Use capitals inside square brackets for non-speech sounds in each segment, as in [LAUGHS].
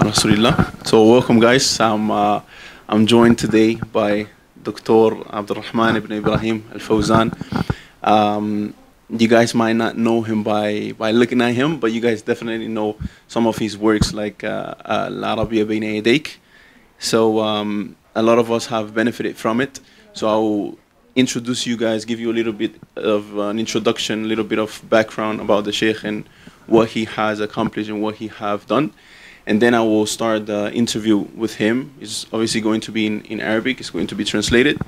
Rasulillah. So welcome guys. I'm, uh, I'm joined today by Dr. Abdurrahman ibn Ibrahim al-Fawzan. Um, you guys might not know him by, by looking at him, but you guys definitely know some of his works like uh, uh, Al-Arabiya Bayna. So um, a lot of us have benefited from it. So I'll introduce you guys, give you a little bit of an introduction, a little bit of background about the Sheikh and what he has accomplished and what he have done. And then I will start the interview with him. It's obviously going to be in, in Arabic. It's going to be translated.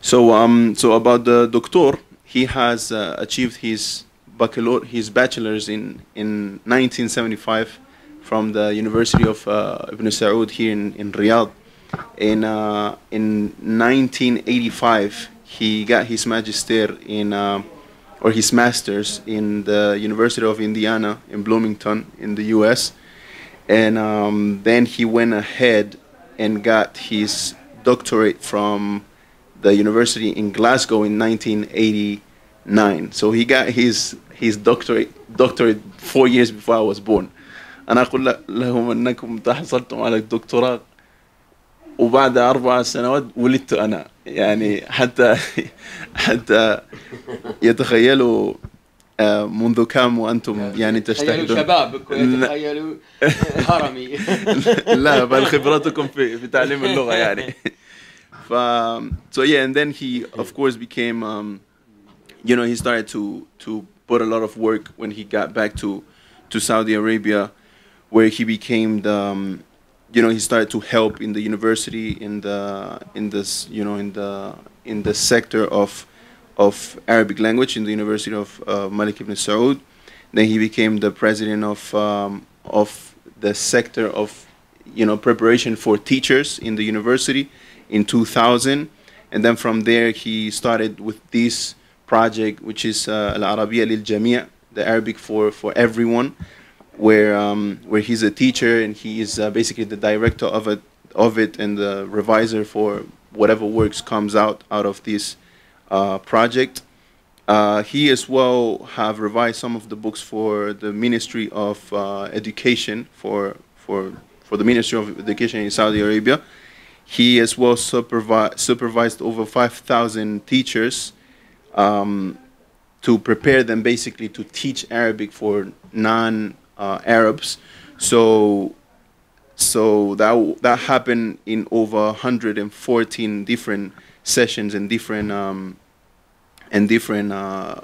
So, um, so about the doctor, he has uh, achieved his baccalaureate, his bachelor's in, in 1975 from the University of uh, Ibn Saud here in, in Riyadh. In, uh, in 1985, he got his magister in uh, or his master's in the University of Indiana in Bloomington in the U.S. And um, then he went ahead and got his doctorate from the university in Glasgow in 1989. So he got his his doctorate doctorate four years before I was born. أنا أقول لهم أنكم تحصلتم على الدكتوراه وبعد أربع سنوات ولدت أنا. يعني حتى [LAUGHS] حتى يتخيلوا آه، منذ كم وأنتم يعني تخيلوا تجتهدون شبابك ويتخيلوا هرمي. [LAUGHS] لا بل خبرتكم في في تعليم اللغة يعني. [LAUGHS] ف so yeah and then he of course became um, you know he started to to put a lot of work when he got back to to Saudi Arabia where he became the um, you know he started to help in the university in the in this you know in the in the sector of of Arabic language in the University of uh, Malik ibn Saud. Then he became the president of um, of the sector of you know preparation for teachers in the university in 2000, and then from there he started with this project, which is uh, Al Arabiya lil Jamia, the Arabic for for everyone where um, where he's a teacher and he is uh, basically the director of it of it and the reviser for whatever works comes out out of this uh, project. Uh, he as well have revised some of the books for the Ministry of uh, Education for for for the Ministry of Education in Saudi Arabia. He as well supervi- supervised over 5,000 teachers um, to prepare them basically to teach Arabic for non uh, Arabs. So, so that that happened in over 114 different sessions and different um, and different uh,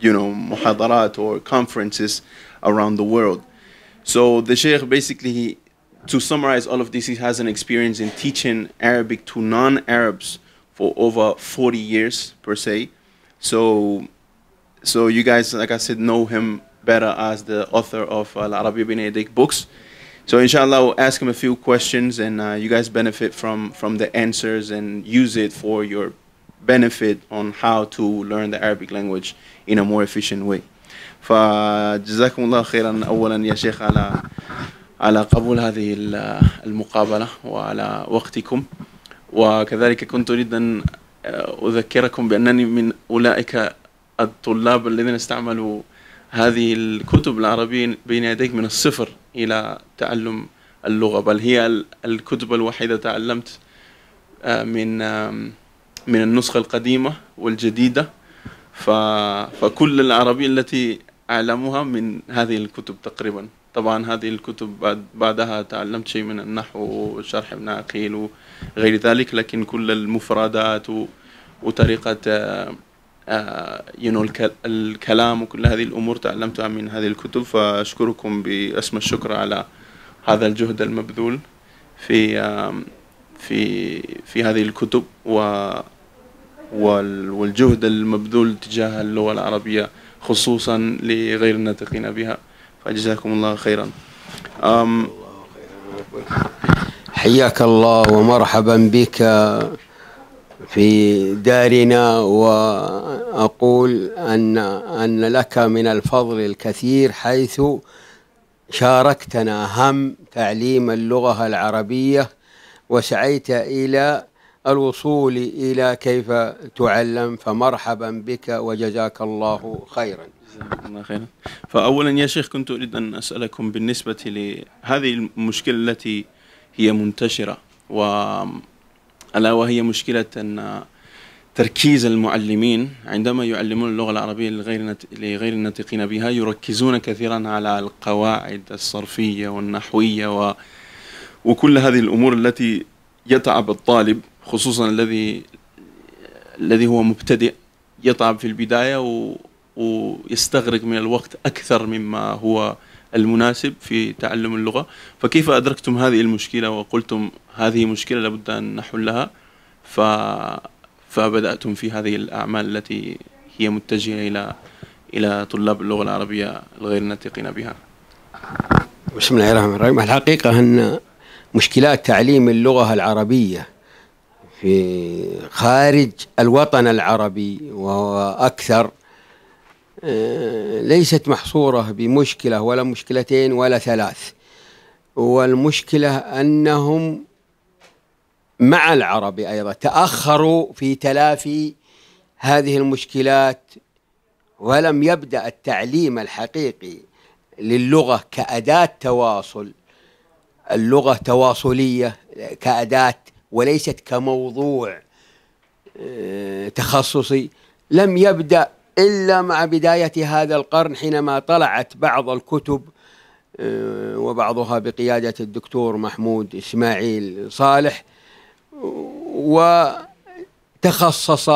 you know muhadarat or conferences around the world. So the Sheikh basically, to summarize all of this, he has an experience in teaching Arabic to non-Arabs for over 40 years per se. So, so you guys, like I said, know him better as the author of Al Arabiya bin Yadayk books. So inshallah, I'll ask him a few questions and uh, you guys benefit from, from the answers and use it for your benefit on how to learn the Arabic language in a more efficient way. فجزاكم الله خيرا أولا يا شيخ على على قبول هذه المقابلة وعلى وقتكم وكذلك كنت أريد أن أذكركم بأنني من أولئك الطلاب الذين استعملوا هذه الكتب العربية بين يديك من الصفر إلى تعلم اللغة بل هي الكتب الوحيدة تعلمت من من النسخة القديمة والجديدة. فكل العربية التي أعلمها من هذه الكتب تقريبا. طبعا هذه الكتب بعد بعدها تعلمت شيء من النحو وشرح ابن عقيل وغير ذلك لكن كل المفردات وطريقة you know الكلام وكل هذه الأمور تعلمتها من هذه الكتب. فأشكركم بأسمى الشكر على هذا الجهد المبذول في في في هذه الكتب و والجهد المبذول تجاه اللغة العربية خصوصا لغير الناطقين بها. فجزاكم الله خيرا. حياك الله ومرحبا بك. في دارنا وأقول أن أن لك من الفضل الكثير حيث شاركتنا هم تعليم اللغة العربية وسعيت إلى الوصول إلى كيف تعلم فمرحبا بك وجزاك الله خيرا. الله خيرا. فأولا يا شيخ كنت أريد أن أسألكم بالنسبة لهذه المشكلة التي هي منتشرة و ألا وهي مشكلة أن تركيز المعلمين عندما يعلمون اللغة العربية لغير لغير الناطقين بها يركزون كثيرا على القواعد الصرفية والنحوية و وكل هذه الأمور التي يتعب الطالب خصوصا الذي الذي هو مبتدئ يتعب في البداية و ويستغرق من الوقت أكثر مما هو المناسب في تعلم اللغة. فكيف أدركتم هذه المشكلة وقلتم هذه مشكلة لابد أن نحلها ف فبدأتم في هذه الأعمال التي هي متجهة إلى إلى طلاب اللغة العربية الغير ناطقين بها. بسم الله الرحمن الرحيم. الحقيقة أن مشكلات تعليم اللغة العربية في خارج الوطن العربي وهو أكثر ليست محصورة بمشكلة ولا مشكلتين ولا ثلاث. والمشكلة أنهم مع العرب أيضا تأخروا في تلافي هذه المشكلات ولم يبدأ التعليم الحقيقي للغة كأداة تواصل. اللغة تواصلية كأداة وليست كموضوع آه، تخصصي. لم يبدأ إلا مع بداية هذا القرن حينما طلعت بعض الكتب آه، وبعضها بقيادة الدكتور محمود إسماعيل صالح وتخصص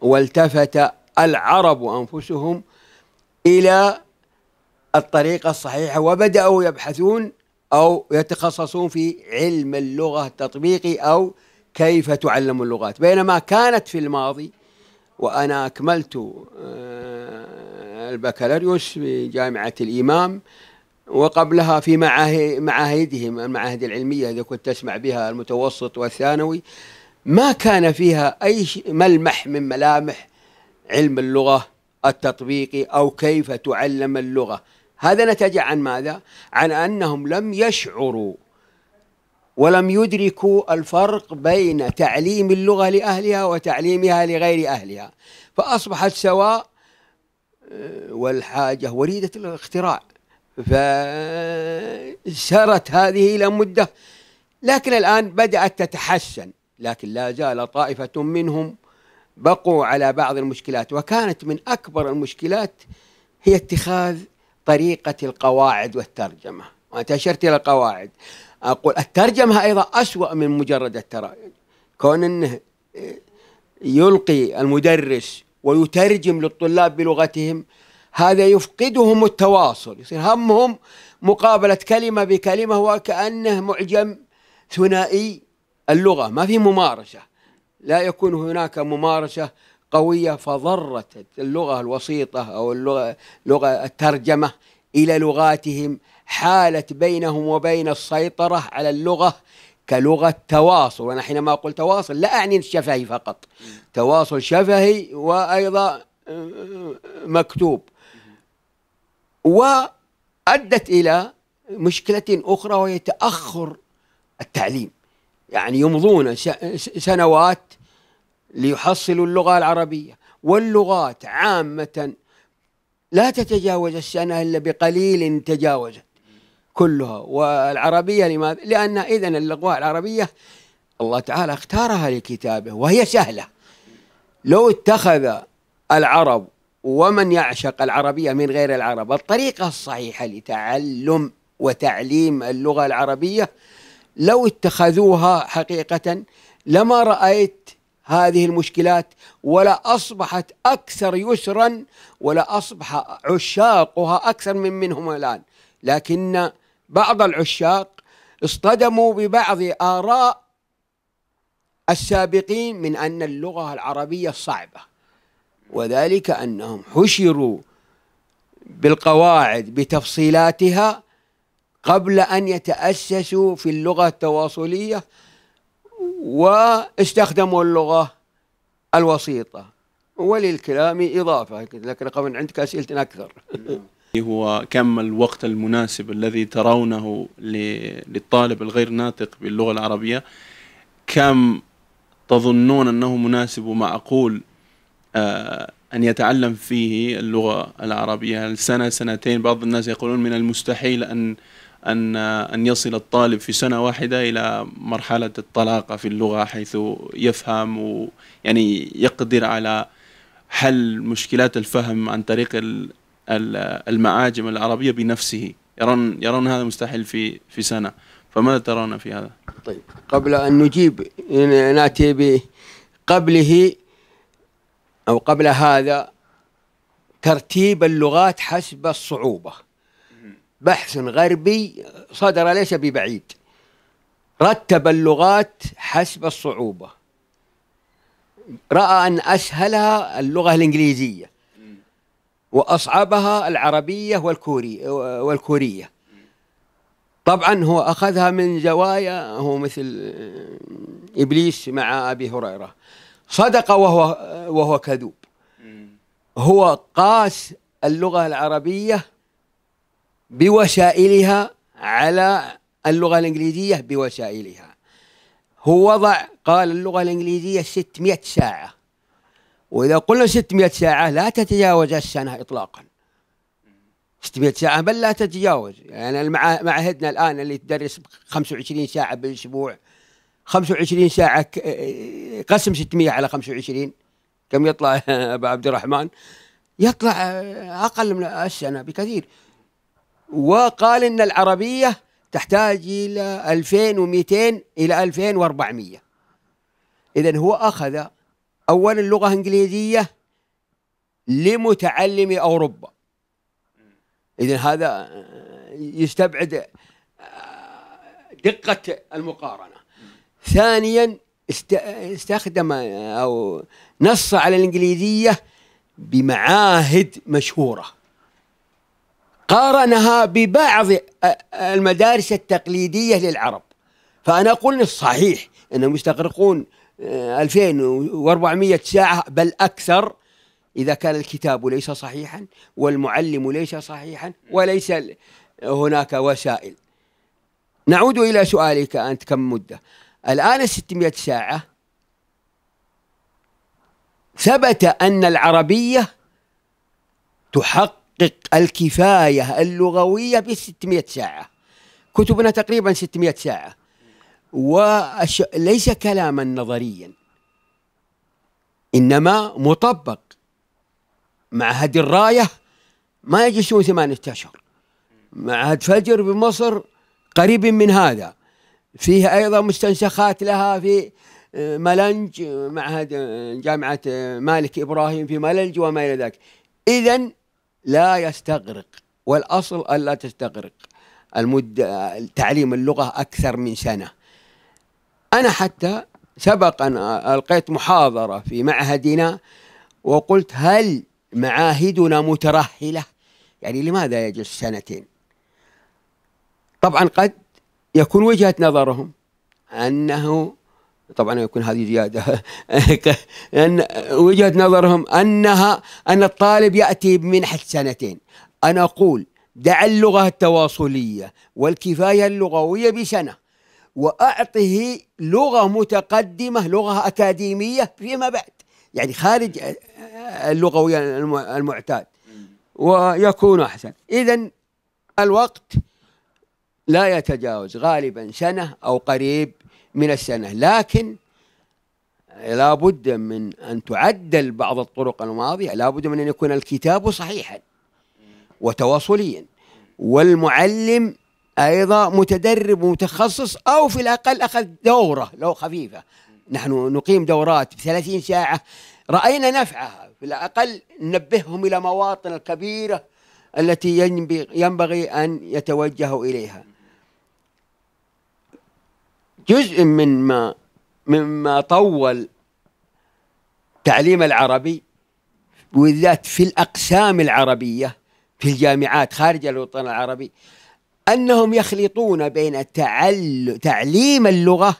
والتفت العرب أنفسهم إلى الطريقة الصحيحة وبدأوا يبحثون أو يتخصصون في علم اللغة التطبيقي أو كيف تعلم اللغات. بينما كانت في الماضي وأنا أكملت آه، البكالوريوس في جامعة الإمام وقبلها في معاهدهم المعاهد العلمية إذا كنت تسمع بها المتوسط والثانوي ما كان فيها أي ملمح من ملامح علم اللغة التطبيقي أو كيف تعلم اللغة هذا نتج عن ماذا؟ عن أنهم لم يشعروا ولم يدركوا الفرق بين تعليم اللغة لأهلها وتعليمها لغير أهلها. فأصبحت سواء آه، والحاجة وريدة الاختراع. فسرت هذه إلى مدة لكن الآن بدأت تتحسن. لكن لا زال طائفة منهم بقوا على بعض المشكلات. وكانت من أكبر المشكلات هي اتخاذ طريقة القواعد والترجمة. وأنت أشرت إلى القواعد. أقول الترجمة أيضا أسوأ من مجرد التراجم كون أنه يلقي المدرس ويترجم للطلاب بلغتهم هذا يفقدهم التواصل يصير همهم مقابلة كلمة بكلمة وكأنه معجم ثنائي اللغة ما في ممارسة. لا يكون هناك ممارسة قوية فضرت اللغة الوسيطة أو اللغة لغة الترجمة إلى لغاتهم حالت بينهم وبين السيطرة على اللغة كلغة تواصل. وأنا حينما أقول تواصل لا أعني الشفهي فقط. تواصل شفهي وأيضا آه، مكتوب. وأدت إلى مشكلة أخرى وهي تأخر التعليم. يعني يمضون سنوات ليحصلوا اللغة العربية. واللغات عامة لا تتجاوز السنة إلا بقليل تجاوزت كلها والعربية لماذا؟ لأن إذن اللغة العربية الله تعالى اختارها لكتابه وهي سهلة لو اتخذ العرب ومن يعشق العربية من غير العرب الطريقة الصحيحة لتعلم وتعليم اللغة العربية لو اتخذوها حقيقة لما رأيت هذه المشكلات ولا أصبحت أكثر يسرا ولا أصبح عشاقها أكثر من منهم الآن لكن بعض العشاق اصطدموا ببعض آراء السابقين من أن اللغة العربية صعبة وذلك أنهم حشروا بالقواعد بتفصيلاتها قبل أن يتأسسوا في اللغة التواصلية واستخدموا اللغة الوسيطة. وللكلام إضافة لكن قبل عندك أسئلة أكثر. هو كم الوقت المناسب الذي ترونه للطالب الغير ناطق باللغة العربية كم تظنون أنه مناسب ومعقول آه، أن يتعلم فيه اللغة العربية؟ السنة سنتين بعض الناس يقولون من المستحيل أن أن أن يصل الطالب في سنة واحدة إلى مرحلة الطلاقة في اللغة حيث يفهم ويعني يقدر على حل مشكلات الفهم عن طريق المعاجم العربية بنفسه. يرون يرون هذا مستحيل في في سنة. فماذا ترون في هذا؟ طيب قبل أن نجيب نأتي بقبله أو قبل هذا ترتيب اللغات حسب الصعوبة. بحث غربي صدر ليس ببعيد. رتب اللغات حسب الصعوبة. رأى أن أسهلها اللغة الإنجليزية. وأصعبها العربية والكوري والكورية. طبعا هو أخذها من زوايا هو مثل إبليس مع أبي هريرة. صدق وهو وهو كذوب. هو قاس اللغة العربية بوسائلها على اللغة الإنجليزية بوسائلها. هو وضع قال اللغة الإنجليزية 600 ساعة. وإذا قلنا 600 ساعة لا تتجاوز السنة إطلاقا. 600 ساعة بل لا تتجاوز. يعني معهدنا الآن اللي تدرس 25 ساعة بالأسبوع 25 ساعة قسم 600 على 25 كم يطلع [LAUGHS] أبو عبد الرحمن؟ يطلع أقل من السنة بكثير. وقال إن العربية تحتاج إلى 2200 إلى 2400 إذا هو أخذ أولا اللغة إنجليزية لمتعلمي أوروبا. إذا هذا يستبعد دقة المقارنة. ثانيا استخدم أو نص على الإنجليزية بمعاهد مشهورة. قارنها ببعض المدارس التقليدية للعرب. فأنا أقول صحيح أنهم يستغرقون 2400 ساعة بل أكثر إذا كان الكتاب ليس صحيحا والمعلم ليس صحيحا وليس هناك وسائل. نعود إلى سؤالك أنت كم مدة؟ الآن 600 ساعة. ثبت أن العربية تحقق الكفاية اللغوية ب 600 ساعة. كتبنا تقريبا 600 ساعة. وليس كلاما نظريا إنما مطبق. معهد الراية ما يجلسون ثمانية أشهر. معهد فجر بمصر قريب من هذا. فيه أيضا مستنسخات لها في آه، ملنج معهد آه، جامعة آه، مالك إبراهيم في ملنج وما إلى ذلك. إذا لا يستغرق والأصل ألا تستغرق. المدة تعليم اللغة أكثر من سنة. أنا حتى سبق أن ألقيت محاضرة في معهدنا وقلت هل معاهدنا مترهلة؟ يعني لماذا يجلس سنتين؟ طبعا قد يكون وجهة نظرهم أنه طبعا يكون هذه زيادة [LAUGHS] أن وجهة نظرهم أنها أن الطالب يأتي بمنحة سنتين. أنا أقول دع اللغة التواصلية والكفاية اللغوية بسنة. وأعطه لغة متقدمة لغة أكاديمية فيما بعد. يعني خارج اللغوي المعتاد. ويكون أحسن. إذا الوقت لا يتجاوز غالبا سنة أو قريب من السنة. لكن لا بد من أن تعدل بعض الطرق الماضية. لا بد من أن يكون الكتاب صحيحا وتواصليا. والمعلم أيضا متدرب ومتخصص أو في الأقل أخذ دورة لو خفيفة. نحن نقيم دورات بثلاثين ساعة. رأينا نفعها. في الأقل ننبههم إلى مواطن الكبيرة التي ينبغي أن يتوجهوا إليها. جزء من ما مما طول تعليم العربي وبالذات في الأقسام العربية في الجامعات خارج الوطن العربي أنهم يخلطون بين تعليم اللغة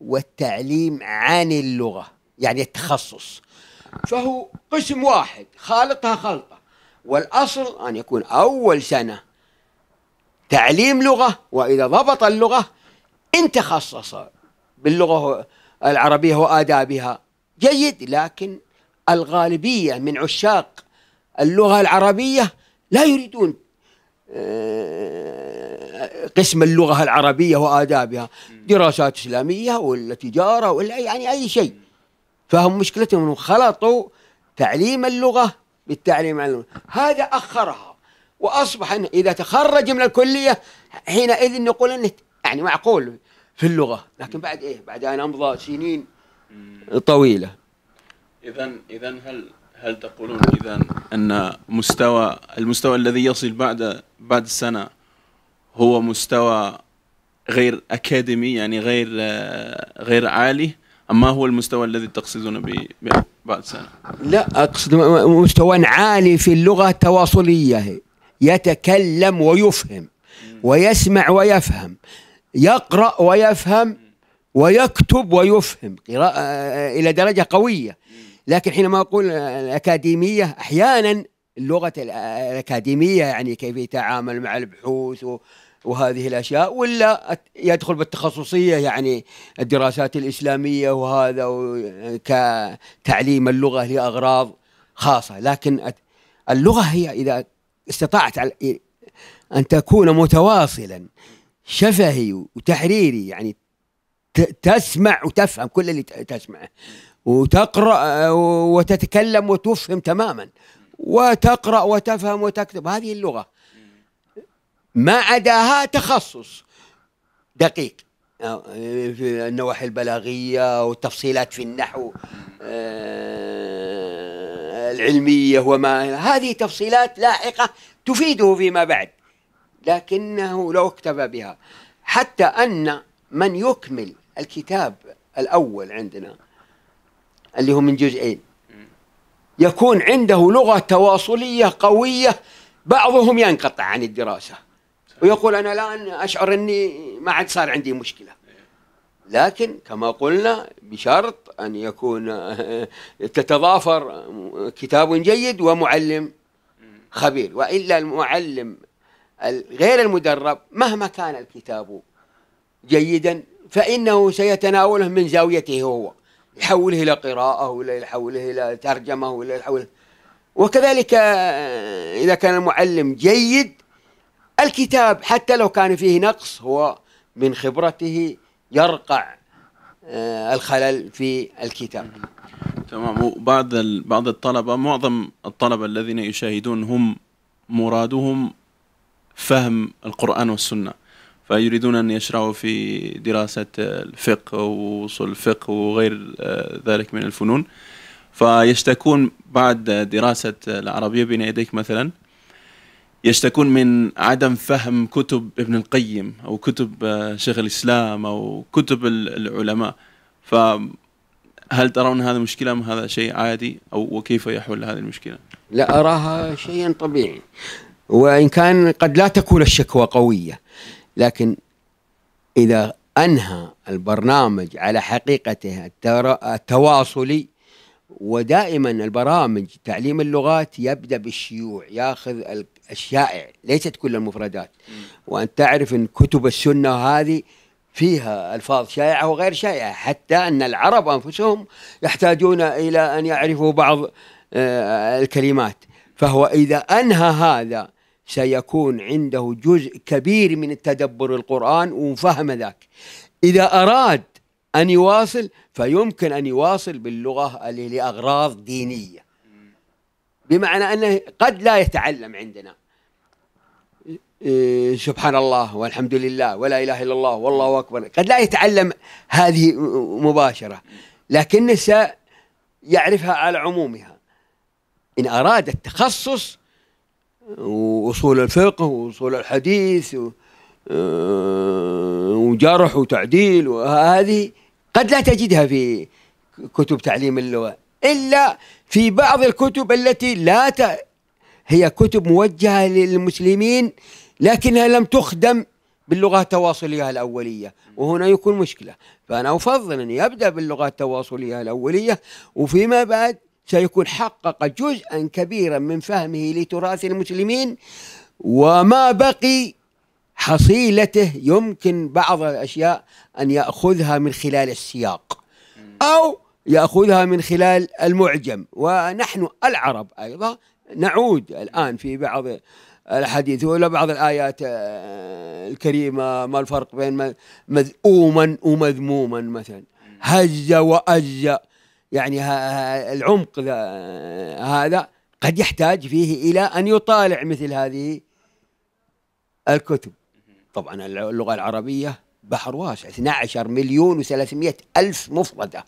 والتعليم عن اللغة يعني التخصص. فهو قسم واحد خالطها خلطة. والأصل أن يكون أول سنة تعليم لغة وإذا ضبط اللغة إن تخصص باللغة العربية وآدابها. جيد لكن الغالبية من عشاق اللغة العربية لا يريدون قسم اللغة العربية وآدابها دراسات إسلامية ولا تجارة ولا يعني أي شيء. فهم مشكلتهم أنهم خلطوا تعليم اللغة بالتعليم عن اللغة. هذا أخرها. وأصبح إنه إذا تخرج من الكلية حينئذ نقول أنه يعني معقول في اللغة. لكن بعد إيه؟ بعد أن أمضى سنين طويلة. إذا إذا هل هل تقولون إذا أن مستوى المستوى الذي يصل بعد بعد السنة هو مستوى غير أكاديمي يعني غير غير عالي أم ما هو المستوى الذي تقصدون به بعد سنة؟ لا أقصد مستوى عالي في اللغة التواصلية. يتكلم ويفهم ويسمع ويفهم يقرأ ويفهم ويكتب ويفهم. قراءة إلى درجة قوية. لكن حينما أقول الأكاديمية أحيانا اللغة الأكاديمية يعني كيف يتعامل مع البحوث وهذه الأشياء ولا يدخل بالتخصصية يعني الدراسات الإسلامية وهذا كتعليم اللغة لأغراض خاصة. لكن اللغة هي إذا استطعت أن تكون متواصلا شفهي وتحريري يعني تسمع وتفهم كل اللي تسمعه. وتقرأ وتتكلم وتفهم تماما. وتقرأ وتفهم وتكتب. هذه اللغة. ما عداها تخصص. دقيق. في النواحي البلاغية والتفصيلات في النحو آه، العلمية وما هذه تفصيلات لاحقة تفيده فيما بعد. لكنه لو اكتفى بها. حتى أن من يكمل الكتاب الأول عندنا اللي هو من جزئين. يكون عنده لغة تواصلية قوية بعضهم ينقطع عن الدراسة. ويقول أنا الآن أشعر أني ما عاد صار عندي مشكلة. لكن كما قلنا بشرط أن يكون [LAUGHS] تتضافر كتاب جيد ومعلم خبير. وإلا المعلم غير المدرب مهما كان الكتاب جيدا فإنه سيتناوله من زاويته هو. يحوله إلى قراءة ولا يحوله إلى ترجمة ولا يحوله. وكذلك آه، إذا كان المعلم جيد الكتاب حتى لو كان فيه نقص هو من خبرته يرقع آه، الخلل في الكتاب. تمام. وبعض بعض الطلبة معظم الطلبة الذين يشاهدون هم مرادهم فهم القرآن والسنة. فيريدون أن يشرعوا في دراسة الفقه ووصول الفقه وغير آه، ذلك من الفنون. فيشتكون بعد دراسة العربية بين يديك مثلا يشتكون من عدم فهم كتب ابن القيم أو كتب آه، شيخ الإسلام أو كتب العلماء. فهل ترون هذا مشكلة أم هذا شيء عادي؟ أو وكيف يحل هذه المشكلة؟ لا أراها شيئا طبيعي. وإن كان قد لا تكون الشكوى قوية. لكن إذا أنهى البرنامج على حقيقته التواصلي ودائما البرامج تعليم اللغات يبدأ بالشيوع ياخذ الشائع ليست كل المفردات. وأن تعرف أن كتب السنة هذه فيها ألفاظ شائعة وغير شائعة حتى أن العرب أنفسهم يحتاجون إلى أن يعرفوا بعض آه، الكلمات. فهو إذا أنهى هذا سيكون عنده جزء كبير من التدبر القرآن وفهم ذاك. إذا أراد أن يواصل فيمكن أن يواصل باللغة اللي لأغراض دينية. بمعنى أنه قد لا يتعلم عندنا. إيه، سبحان الله والحمد لله ولا إله إلا الله والله أكبر. قد لا يتعلم هذه مباشرة لكنه سيعرفها على عمومها. إن أراد التخصص وأصول الفقه وأصول الحديث آه، وجرح وتعديل وهذه قد لا تجدها في كتب تعليم اللغة إلا في بعض الكتب التي لا ت... هي كتب موجهة للمسلمين لكنها لم تخدم باللغة التواصلية الأولية وهنا يكون مشكلة. فأنا أفضل أن يبدأ باللغة التواصلية الأولية وفيما بعد سيكون حقق جزءا كبيرا من فهمه لتراث المسلمين وما بقي حصيلته يمكن بعض الأشياء أن يأخذها من خلال السياق أو يأخذها من خلال المعجم. ونحن العرب أيضا نعود الآن في بعض الحديث ولا بعض الآيات آه، الكريمة ما الفرق بين مذءوما ومذموما مثلا. هج وأج يعني العمق هذا قد يحتاج فيه إلى أن يطالع مثل هذه الكتب. طبعا اللغة العربية بحر واسع 12 مليون و300 ألف مفردة.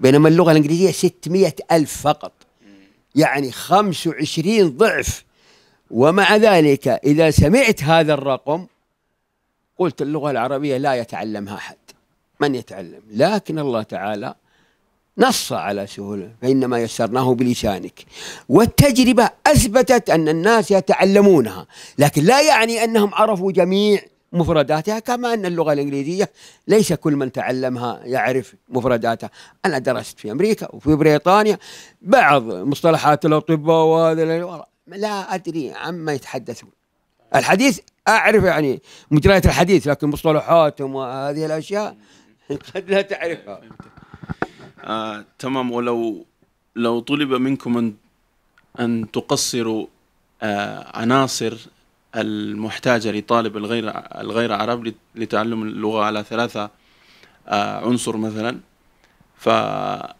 بينما اللغة الإنجليزية 600 ألف فقط. يعني 25 ضعف. ومع ذلك إذا سمعت هذا الرقم قلت اللغة العربية لا يتعلمها أحد. من يتعلم؟ لكن الله تعالى نص على سهولة فإنما يسرناه بلسانك. والتجربة أثبتت أن الناس يتعلمونها لكن لا يعني أنهم عرفوا جميع مفرداتها كما أن اللغة الإنجليزية ليس كل من تعلمها يعرف مفرداتها. أنا درست في أمريكا وفي بريطانيا بعض مصطلحات الأطباء وهذا لا أدري عما يتحدثون. الحديث أعرف يعني مجريات الحديث لكن مصطلحاتهم وهذه الأشياء [LAUGHS] قد لا تعرفها. آه، تمام ولو لو طلب منكم أن أن تقصروا آه، عناصر المحتاجة لطالب الغير الغير عرب لتعلم اللغة على ثلاثة آه، عنصر مثلا فماذا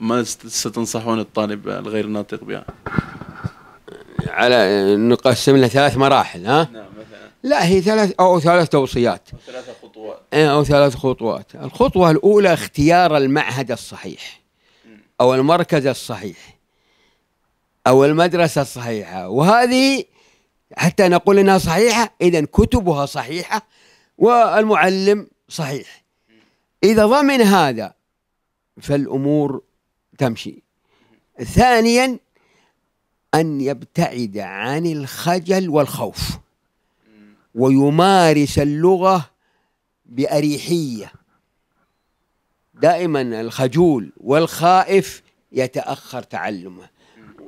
ماذا ستنصحون الطالب الغير ناطق بها؟ على نقسم لها ثلاث مراحل ها؟ نعم لا هي ثلاث أو ثلاث توصيات. أو ثلاث خطوات. إيه، أو ثلاث خطوات، الخطوة الأولى اختيار المعهد الصحيح أو المركز الصحيح أو المدرسة الصحيحة. وهذه حتى نقول إنها صحيحة اذا كتبها صحيحة والمعلم صحيح. إذا ضمن هذا فالأمور تمشي. ثانيا أن يبتعد عن الخجل والخوف. ويمارس اللغة بأريحية. دائما الخجول والخائف يتأخر تعلمه.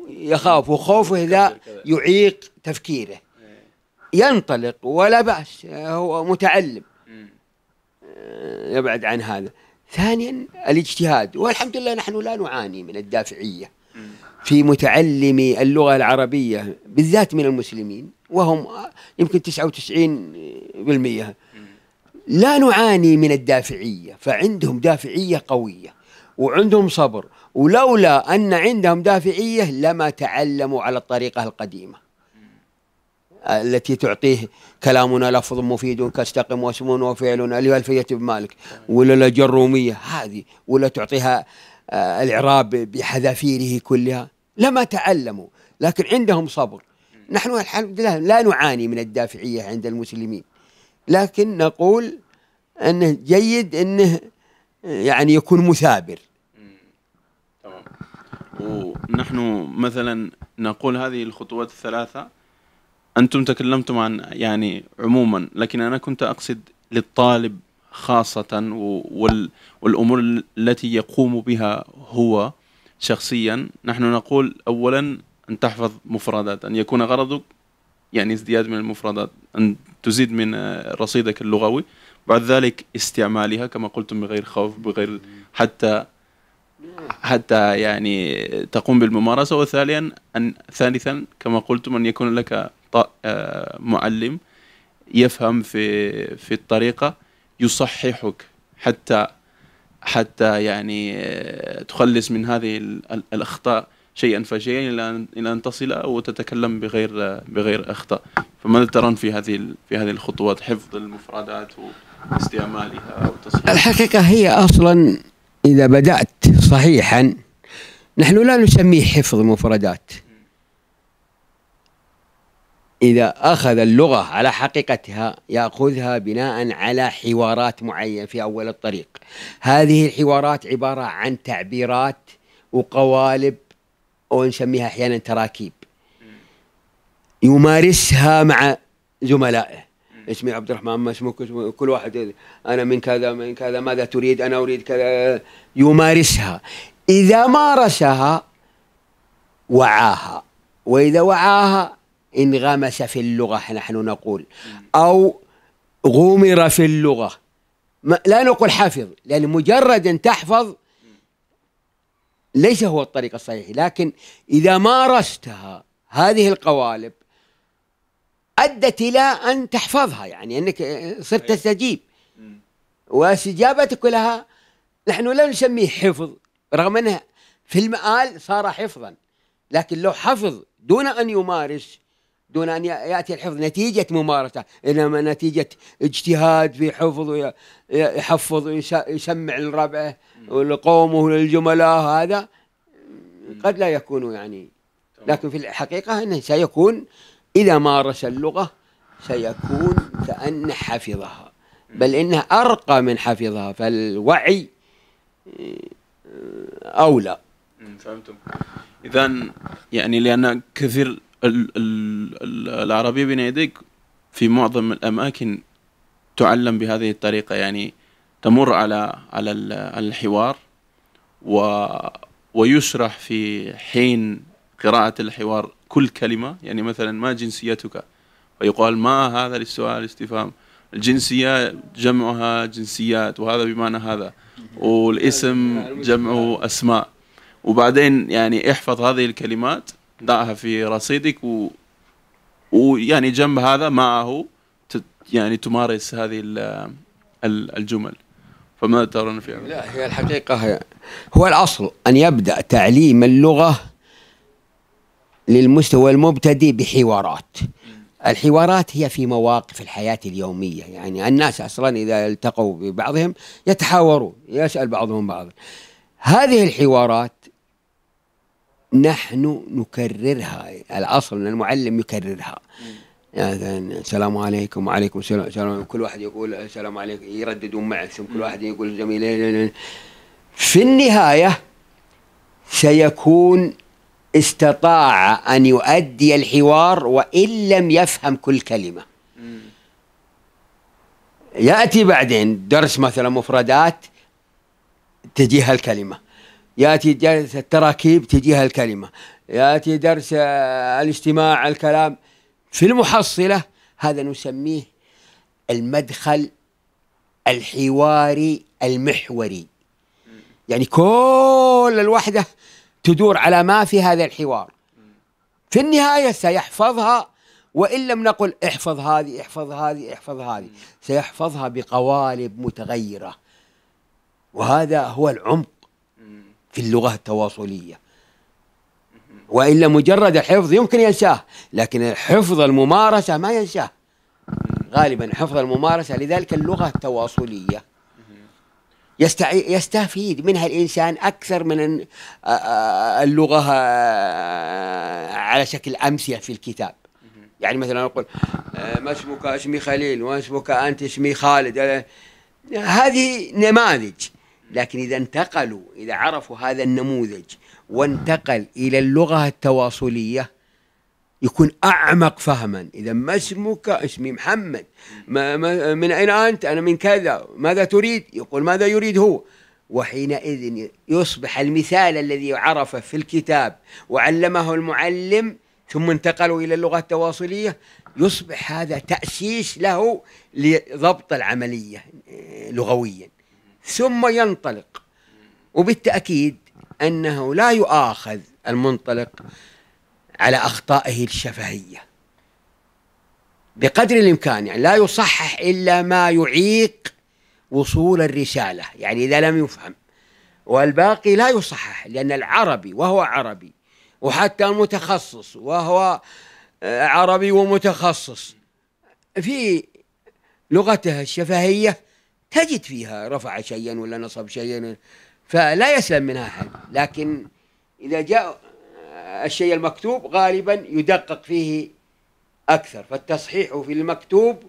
يخاف وخوفه ذا يعيق تفكيره. ينطلق ولا بأس هو متعلم. يبعد عن هذا. ثانيا الاجتهاد والحمد لله نحن لا نعاني من الدافعية. في متعلمي اللغة العربية بالذات من المسلمين وهم يمكن 99% لا نعاني من الدافعية فعندهم دافعية قوية وعندهم صبر. ولولا أن عندهم دافعية لما تعلموا على الطريقة القديمة. التي تعطيه كلامنا لفظ مفيد كاستقم واسم وفعل الفية بمالك ولا الجرومية هذه ولا تعطيها آه، الإعراب بحذافيره كلها. لما تعلموا لكن عندهم صبر. نحن الحمد لله لا نعاني من الدافعية عند المسلمين. لكن نقول أنه جيد أنه يعني يكون مثابر. ونحن مثلا نقول هذه الخطوات الثلاثة أنتم تكلمتم عن يعني عموما لكن أنا كنت أقصد للطالب خاصة والأمور التي يقوم بها هو شخصيا. نحن نقول أولا أن تحفظ مفردات أن يكون غرضك يعني ازدياد من المفردات أن تزيد من رصيدك اللغوي. بعد ذلك استعمالها كما قلتم بغير خوف بغير حتى حتى يعني تقوم بالممارسة. وثانيا أن ثالثا كما قلتم أن يكون لك آه، معلم يفهم في في الطريقة. يصححك حتى حتى يعني آه، تخلص من هذه الأخطاء شيئا فشيئا إلى أن إلى أن تصل وتتكلم بغير بغير أخطاء. فماذا ترون في هذه في هذه الخطوات حفظ المفردات واستعمالها الحقيقة هي أصلا إذا بدأت صحيحا نحن لا نسميه حفظ مفردات. إذا أخذ اللغة على حقيقتها يأخذها بناء على حوارات معينة في أول الطريق. هذه الحوارات عبارة عن تعبيرات وقوالب ونسميها أحيانا تراكيب. يمارسها مع زملائه. اسمي عبد الرحمن ما اسمك؟ كل واحد أنا من كذا من كذا ماذا تريد؟ أنا أريد كذا. يمارسها. إذا مارسها وعاها. وإذا وعاها انغمس في اللغة نحن نقول. أو غمر في اللغة. لا نقول حفظ لأن مجرد أن تحفظ ليس هو الطريق الصحيح. لكن إذا مارستها هذه القوالب أدت إلى أن تحفظها يعني أنك صرت تستجيب. واستجابتك لها نحن لا نسميه حفظ رغم أنه في المآل صار حفظا. لكن لو حفظ دون أن يمارس دون أن يأتي الحفظ نتيجة ممارسة إنما نتيجة اجتهاد في حفظ يحفظ يسمع لربعه ولقومه للجملاء هذا قد لا يكون يعني. لكن في الحقيقة أنه سيكون إذا مارس اللغة سيكون كأن حفظها. بل إنه أرقى من حفظها فالوعي أولى. فهمتم. إذا يعني لأن كثير العربية بين يديك في معظم الأماكن تعلم بهذه الطريقة. يعني تمر على على الحوار و ويشرح في حين قراءة الحوار كل كلمة. يعني مثلا ما جنسيتك؟ فيقال ما هذا للسؤال الاستفهام الجنسية جمعها جنسيات وهذا بمعنى هذا. والاسم جمعه أسماء. وبعدين يعني احفظ هذه الكلمات ضعها في رصيدك و ويعني جنب هذا معه يعني تمارس هذه الجمل. فماذا ترون في لا هي الحقيقة هو الأصل أن يبدأ تعليم اللغة للمستوى المبتدئ بحوارات. الحوارات هي في مواقف الحياة اليومية. يعني الناس أصلا إذا التقوا ببعضهم يتحاورون يسأل بعضهم بعضا. هذه الحوارات نحن نكررها الأصل أن المعلم يكررها. يعني السلام عليكم وعليكم السلام كل واحد يقول السلام عليكم يرددون معه ثم كل واحد يقول جميل في النهاية سيكون استطاع أن يؤدي الحوار وإن لم يفهم كل كلمة. يأتي بعدين درس مثلا مفردات تجيها الكلمة. يأتي درس التراكيب تجيها الكلمة يأتي درس الاستماع الكلام. في المحصلة هذا نسميه المدخل الحواري المحوري. يعني كل الوحدة تدور على ما في هذا الحوار. في النهاية سيحفظها وإن لم نقل احفظ هذه احفظ هذه احفظ هذه سيحفظها بقوالب متغيرة. وهذا هو العمق في اللغة التواصلية. وإلا مجرد الحفظ يمكن ينساه لكن حفظ الممارسة ما ينساه. غالبا حفظ الممارسة لذلك اللغة التواصلية. يستفيد منها الإنسان أكثر من اللغة على شكل أمثلة في الكتاب. يعني مثلا نقول ما اسمك؟ اسمي خليل. وما اسمك؟ أنت؟ اسمي خالد. هذه نماذج. لكن إذا انتقلوا إذا عرفوا هذا النموذج وانتقل إلى اللغة التواصلية يكون أعمق فهما. إذا ما اسمك؟ اسمي محمد. ما ما من أين أنت؟ أنا من كذا. ماذا تريد؟ يقول ماذا يريد هو؟ وحينئذ يصبح المثال الذي عرفه في الكتاب وعلمه المعلم ثم انتقلوا إلى اللغة التواصلية يصبح هذا تأسيس له لضبط العملية آه، لغويا. ثم ينطلق. وبالتأكيد أنه لا يؤاخذ المنطلق على أخطائه الشفهية. بقدر الإمكان يعني لا يصحح إلا ما يعيق وصول الرسالة يعني إذا لم يفهم. والباقي لا يصحح لأن العربي وهو عربي وحتى المتخصص وهو عربي ومتخصص في لغته الشفهية تجد فيها رفع شيئا ولا نصب شيئا فلا يسلم منها أحد. لكن إذا جاء الشيء المكتوب غالبا يدقق فيه أكثر. فالتصحيح في المكتوب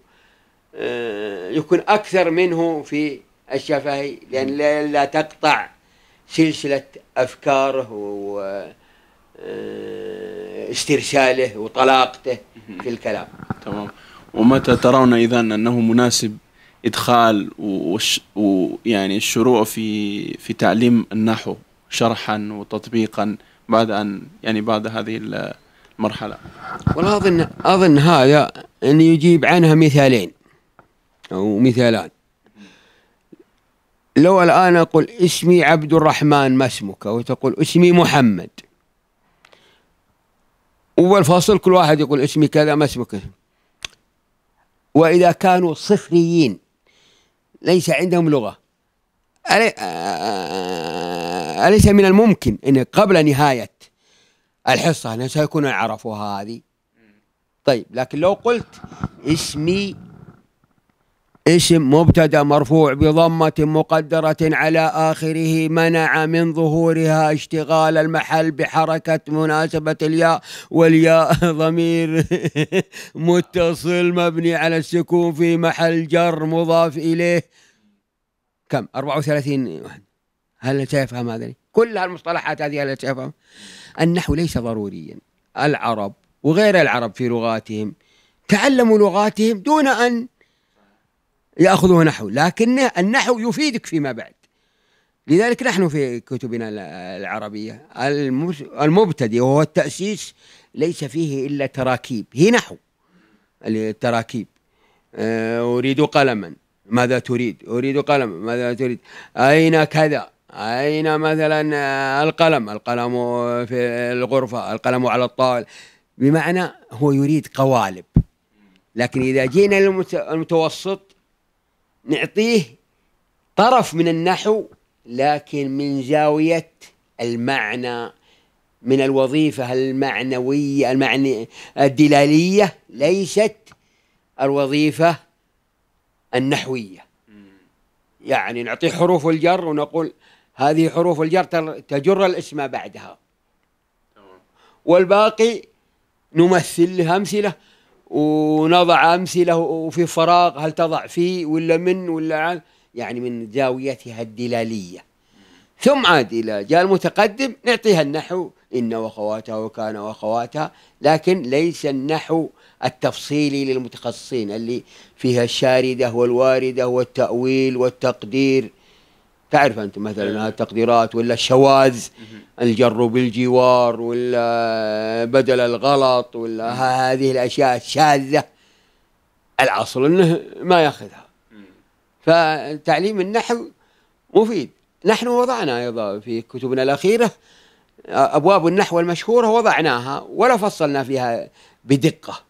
آه، يكون أكثر منه في الشفهي لأن لا تقطع سلسلة أفكاره واسترساله آه، وطلاقته في الكلام. تمام. ومتى ترون إذا أنه مناسب إدخال ويعني الشروع في في تعليم النحو شرحا وتطبيقا بعد أن يعني بعد هذه المرحلة. والله أظن أظن هذا أن يجيب عنها مثالين أو مثالان لو الآن أقول اسمي عبد الرحمن ما اسمك وتقول اسمي محمد. والفصل كل واحد يقول اسمي كذا ما اسمك. وإذا كانوا صفريين ليس عندهم لغة. أليس من الممكن أن قبل نهاية الحصة أن سيكونوا عرفوها هذه؟ طيب لكن لو قلت اسمي اسم مبتدأ مرفوع بضمة مقدرة على آخره منع من ظهورها اشتغال المحل بحركة مناسبة الياء والياء [LAUGHS] ضمير [LAUGHS] متصل مبني على السكون في محل جر مضاف إليه. كم؟ 34 واحد. هل سيفهم هذا؟ كل هالمصطلحات هذه هل سيفهم؟ النحو ليس ضروريا. العرب وغير العرب في لغاتهم تعلموا لغاتهم دون أن يأخذوا نحو لكن النحو يفيدك فيما بعد. لذلك نحن في كتبنا العربية المبتدئ وهو التأسيس ليس فيه إلا تراكيب. هي نحو التراكيب. آه، أريد قلما. ماذا تريد؟ أريد قلم ماذا تريد؟ أين كذا؟ أين مثلا القلم؟ القلم في الغرفة القلم على الطاولة. بمعنى هو يريد قوالب. لكن إذا جينا للمتوسط نعطيه طرف من النحو لكن من زاوية المعنى من الوظيفة المعنوية المعني الدلالية ليست الوظيفة النحوية. يعني نعطيه حروف الجر ونقول هذه حروف الجر تجر الاسم بعدها. والباقي نمثل له أمثلة. ونضع أمثلة وفي فراغ هل تضع فيه ولا من ولا عن؟ يعني من زاويتها الدلالية. ثم عاد إلى جاء المتقدم نعطيها النحو إن وخواتها وكان وخواتها لكن ليس النحو التفصيلي للمتخصصين اللي فيها الشاردة والواردة والتأويل والتقدير. تعرف أنت مثلا التقديرات ولا الشواذ الجر بالجوار ولا بدل الغلط ولا هذه الأشياء الشاذة. الأصل أنه ما يأخذها. فتعليم النحو مفيد. نحن وضعنا أيضا في كتبنا الأخيرة أبواب النحو المشهورة وضعناها ولا فصلنا فيها بدقة.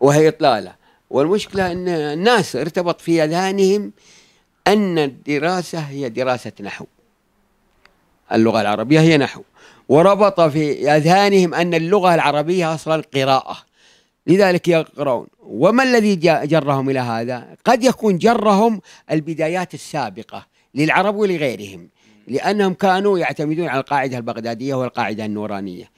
وهي إطلالة. والمشكلة أن الناس ارتبط في أذهانهم أن الدراسة هي دراسة نحو. اللغة العربية هي نحو. وربط في أذهانهم أن اللغة العربية أصلا قراءة لذلك يقرؤون. وما الذي جرهم إلى هذا؟ قد يكون جرهم البدايات السابقة للعرب ولغيرهم لأنهم كانوا يعتمدون على القاعدة البغدادية والقاعدة النورانية.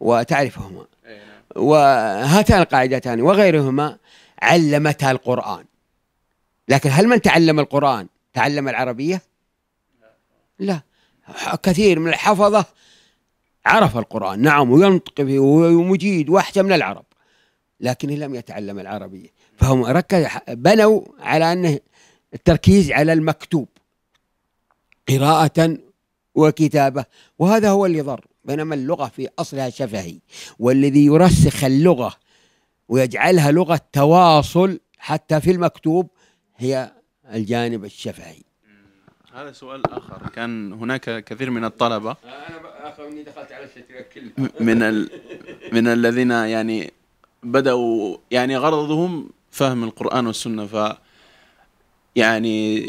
وتعرفهما. نعم. وهاتان القاعدتان وغيرهما علمتها القرآن. لكن هل من تعلم القرآن؟ تعلم العربية؟ لا. كثير من الحفظة عرف القرآن نعم وينطق ومجيد وأحسن من العرب لكن لم يتعلم العربية. فهم ركز بنوا على أنه التركيز على المكتوب قراءة وكتابة وهذا هو اللي ضر بينما اللغة في أصلها شفهي والذي يرسخ اللغة ويجعلها لغة تواصل حتى في المكتوب هي الجانب الشفهي. هذا سؤال آخر. كان هناك كثير من الطلبة أنا آخر إني دخلت على من ال... من الذين يعني بدأوا يعني غرضهم فهم القرآن والسنة ف يعني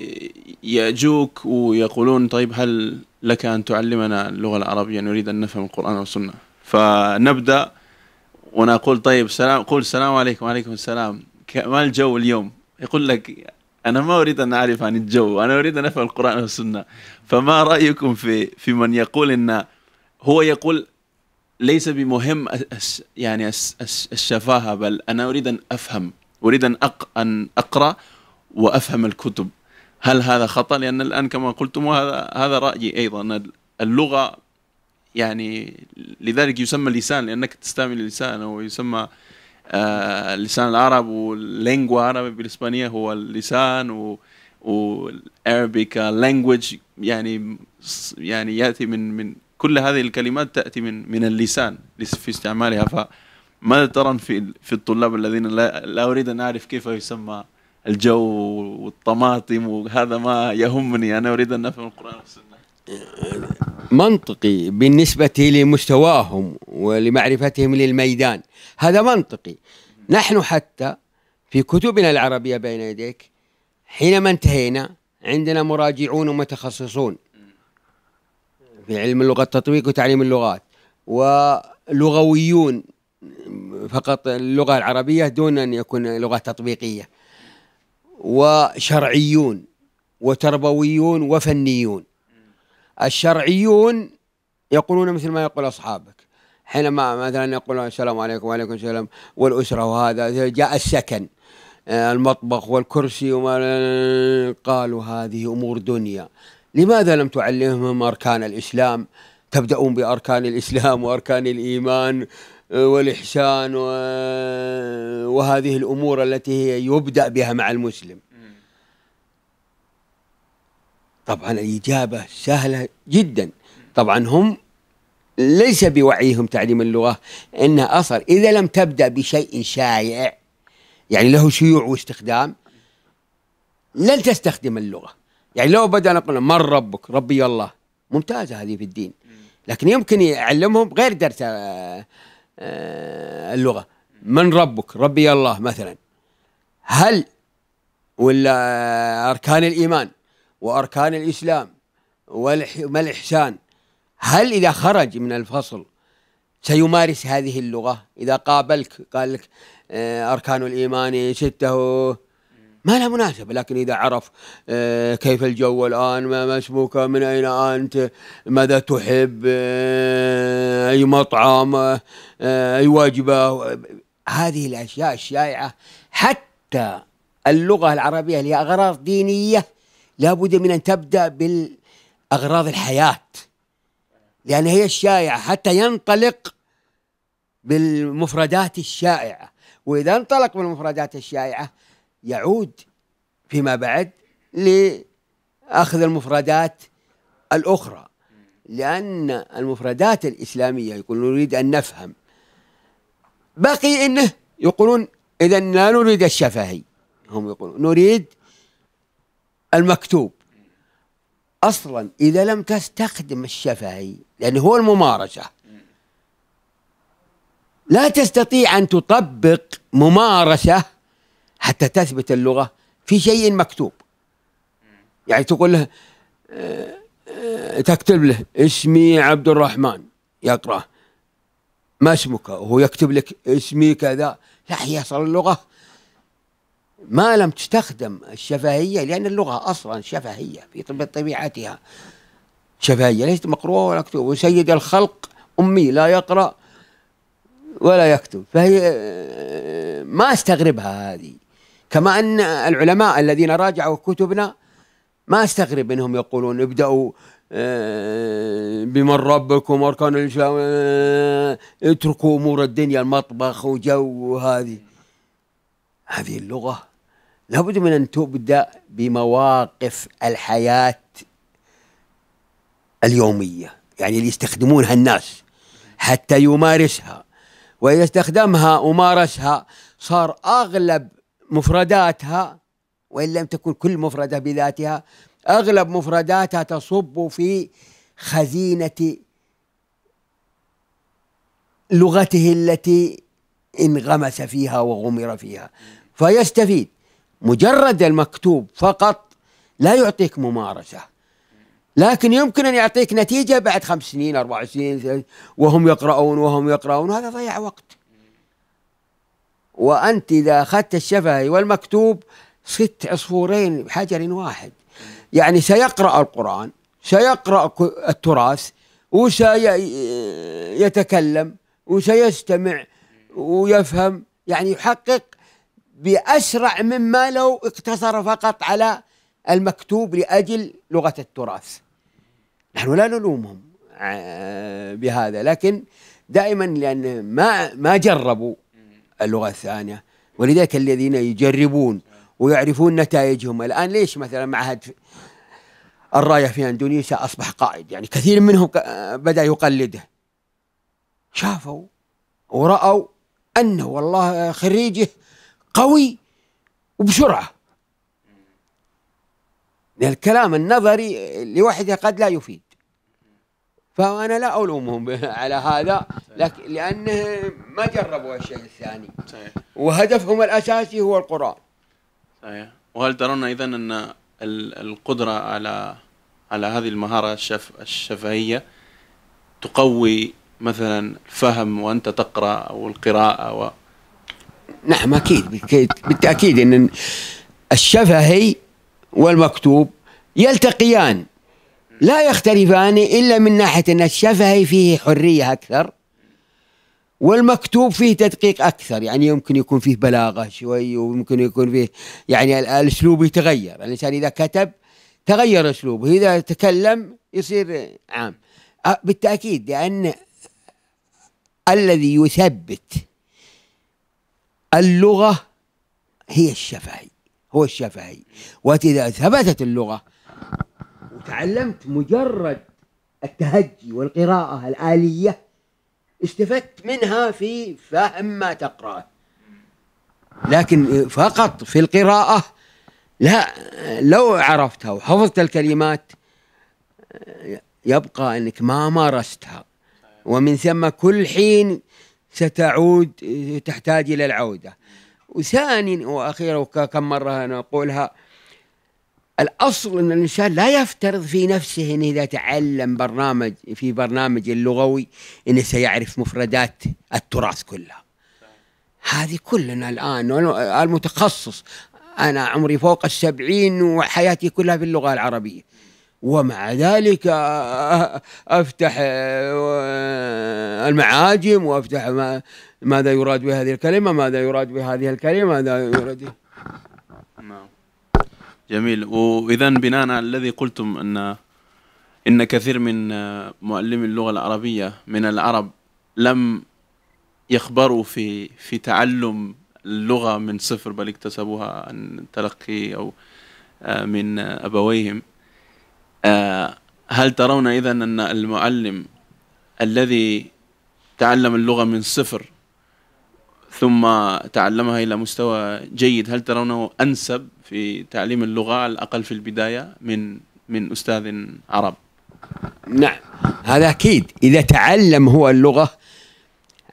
يأجوك ويقولون طيب هل لك أن تعلمنا اللغة العربية نريد أن نفهم القرآن والسنة؟ فنبدأ ونقول طيب سلام قول السلام عليكم وعليكم السلام. ما الجو اليوم؟ يقول لك أنا ما أريد أن أعرف عن الجو أنا أريد أن أفهم القرآن والسنة. فما رأيكم في في من يقول أن هو يقول ليس بمهم يعني الشفاهة بل أنا أريد أن أفهم أريد أن أن أقرأ وأفهم الكتب. هل هذا خطأ؟ لأن الآن كما قلتم هذا هذا رأيي أيضا. اللغة يعني لذلك يسمى لسان لأنك تستعمل اللسان ويسمى لسان العرب وال lengua عربي بالإسبانية هو اللسان و وال Arabic language يعني يعني يأتي من من كل هذه الكلمات تأتي من من اللسان في استعمالها. فماذا ترى في في الطلاب الذين لا, لا أريد أن أعرف كيف يسمى الجو والطماطم وهذا ما يهمني. أنا أريد أن أفهم القرآن والسنة. منطقي بالنسبة لمستواهم ولمعرفتهم للميدان. هذا منطقي. نحن حتى في كتبنا العربية بين يديك حينما انتهينا عندنا مراجعون ومتخصصون في علم اللغة التطبيق وتعليم اللغات ولغويون فقط اللغة العربية دون أن يكون لغة تطبيقية وشرعيون وتربويون وفنيون. الشرعيون يقولون مثل ما يقول أصحابك. حينما مثلا يقولون السلام عليكم وعليكم السلام والأسرة وهذا جاء السكن آه، المطبخ والكرسي وما قالوا هذه أمور دنيا. لماذا لم تعلمهم أركان الإسلام؟ تبدأون بأركان الإسلام وأركان الإيمان آه، والإحسان وهذه الأمور التي هي يبدأ بها مع المسلم. طبعا الإجابة سهلة جدا. طبعا هم ليس بوعيهم تعليم اللغة إنها أصل إذا لم تبدأ بشيء شائع يعني له شيوع واستخدام لن تستخدم اللغة. يعني لو بدأ نقول من ربك؟ ربي الله. ممتازة هذه في الدين. لكن يمكن يعلمهم غير درس آه، آه، اللغة. من ربك؟ ربي الله مثلا. هل ولا أركان الإيمان؟ وأركان الإسلام وما الإحسان هل إذا خرج من الفصل سيمارس هذه اللغة؟ إذا قابلك قال لك آه، أركان الإيمان ستة ما لها مناسبة لكن إذا عرف آه، كيف الجو الآن ما اسمك من أين أنت ماذا تحب آه، أي مطعم أي وجبة هذه الأشياء الشائعة حتى اللغة العربية لأغراض دينية لابد من أن تبدأ بالأغراض الحياة. لأن هي الشائعة حتى ينطلق بالمفردات الشائعة. وإذا انطلق بالمفردات الشائعة يعود فيما بعد لأخذ المفردات الأخرى. لأن المفردات الإسلامية يقول نريد أن نفهم. بقي أنه يقولون إذا لا نريد الشفهي. هم يقولون نريد المكتوب. أصلا إذا لم تستخدم الشفهي لأنه هو الممارسة لا تستطيع أن تطبق ممارسة حتى تثبت اللغة في شيء مكتوب. يعني تقول له آه، آه، تكتب له اسمي عبد الرحمن يقرأ. ما اسمك؟ وهو يكتب لك اسمي كذا. لا يصل اللغة. ما لم تستخدم الشفهية لأن اللغة أصلا شفهية في طبيعتها. شفهية ليست مقروءة ولا مكتوبة. وسيد الخلق أمي لا يقرأ ولا يكتب. فهي ما أستغربها هذه. كما أن العلماء الذين راجعوا كتبنا ما أستغرب انهم يقولون ابدأوا آه، بمن ربكم أركان الإسلام آه، اتركوا أمور الدنيا المطبخ وجو هذه. هذه اللغة لابد من أن تبدأ بمواقف الحياة اليومية يعني اللي يستخدمونها الناس حتى يمارسها. وإذا استخدمها ومارسها صار أغلب مفرداتها وإن لم تكن كل مفردة بذاتها أغلب مفرداتها تصب في خزينة لغته التي انغمس فيها وغمر فيها. فيستفيد. مجرد المكتوب فقط لا يعطيك ممارسة. لكن يمكن أن يعطيك نتيجة بعد خمس سنين أربع سنين وهم يقرؤون وهم يقرؤون هذا ضيع وقت. وأنت إذا أخذت الشفهي والمكتوب صرت عصفورين بحجر واحد. يعني سيقرأ القرآن سيقرأ التراث وسيتكلم وسيستمع ويفهم يعني يحقق بأسرع مما لو اقتصر فقط على المكتوب لأجل لغة التراث. نحن لا نلومهم آه، بهذا لكن دائما لأن ما ما جربوا اللغة الثانية. ولذلك الذين يجربون ويعرفون نتائجهم. الآن ليش مثلا معهد الراية في أندونيسيا أصبح قائد؟ يعني كثير منهم بدأ يقلده. شافوا ورأوا أنه والله خريجه قوي وبسرعة. الكلام النظري لوحده قد لا يفيد. فأنا لا ألومهم [LAUGHS] على هذا لكن لأنه ما جربوا الشيء الثاني. صحيح. وهدفهم الأساسي هو القرآن. صحيح. وهل ترون إذا أن القدرة على على هذه المهارة الشف الشفهية تقوي مثلا الفهم وأنت تقرأ أو القراءة و... نعم أكيد بالتأكيد أن الشفهي والمكتوب يلتقيان لا يختلفان إلا من ناحية أن الشفهي فيه حرية أكثر والمكتوب فيه تدقيق أكثر يعني يمكن يكون فيه بلاغة شوي ويمكن يكون فيه يعني الأسلوب يتغير الإنسان إذا كتب تغير أسلوبه إذا تكلم يصير عام. بالتأكيد لأن الذي يثبت اللغة هي الشفهي هو الشفهي. وإذا ثبتت اللغة وتعلمت مجرد التهجي والقراءة الآلية استفدت منها في فهم ما تقرأه. لكن فقط في القراءة لا لو عرفتها وحفظت الكلمات يبقى أنك ما مارستها. ومن ثم كل حين ستعود تحتاج إلى العودة. وثاني وأخيرا كم مرة نقولها الأصل أن الإنسان لا يفترض في نفسه أنه إذا تعلم برنامج في برنامج اللغوي أنه سيعرف مفردات التراث كلها. هذه كلنا الآن المتخصص أنا عمري فوق السبعين وحياتي كلها في اللغة العربية. ومع ذلك أفتح المعاجم وأفتح ماذا يراد بهذه الكلمة ماذا يراد بهذه الكلمة ماذا يراد نعم. جميل. وإذا بناء على الذي قلتم أن إن كثير من معلمي اللغة العربية من العرب لم يخبروا في في تعلم اللغة من صفر بل اكتسبوها عن تلقي أو آه، من أبويهم. آه، هل ترون إذا أن المعلم الذي تعلم اللغة من صفر ثم تعلمها إلى مستوى جيد هل ترونه أنسب في تعليم اللغة على الأقل في البداية من من أستاذ عرب؟ نعم هذا أكيد. إذا تعلم هو اللغة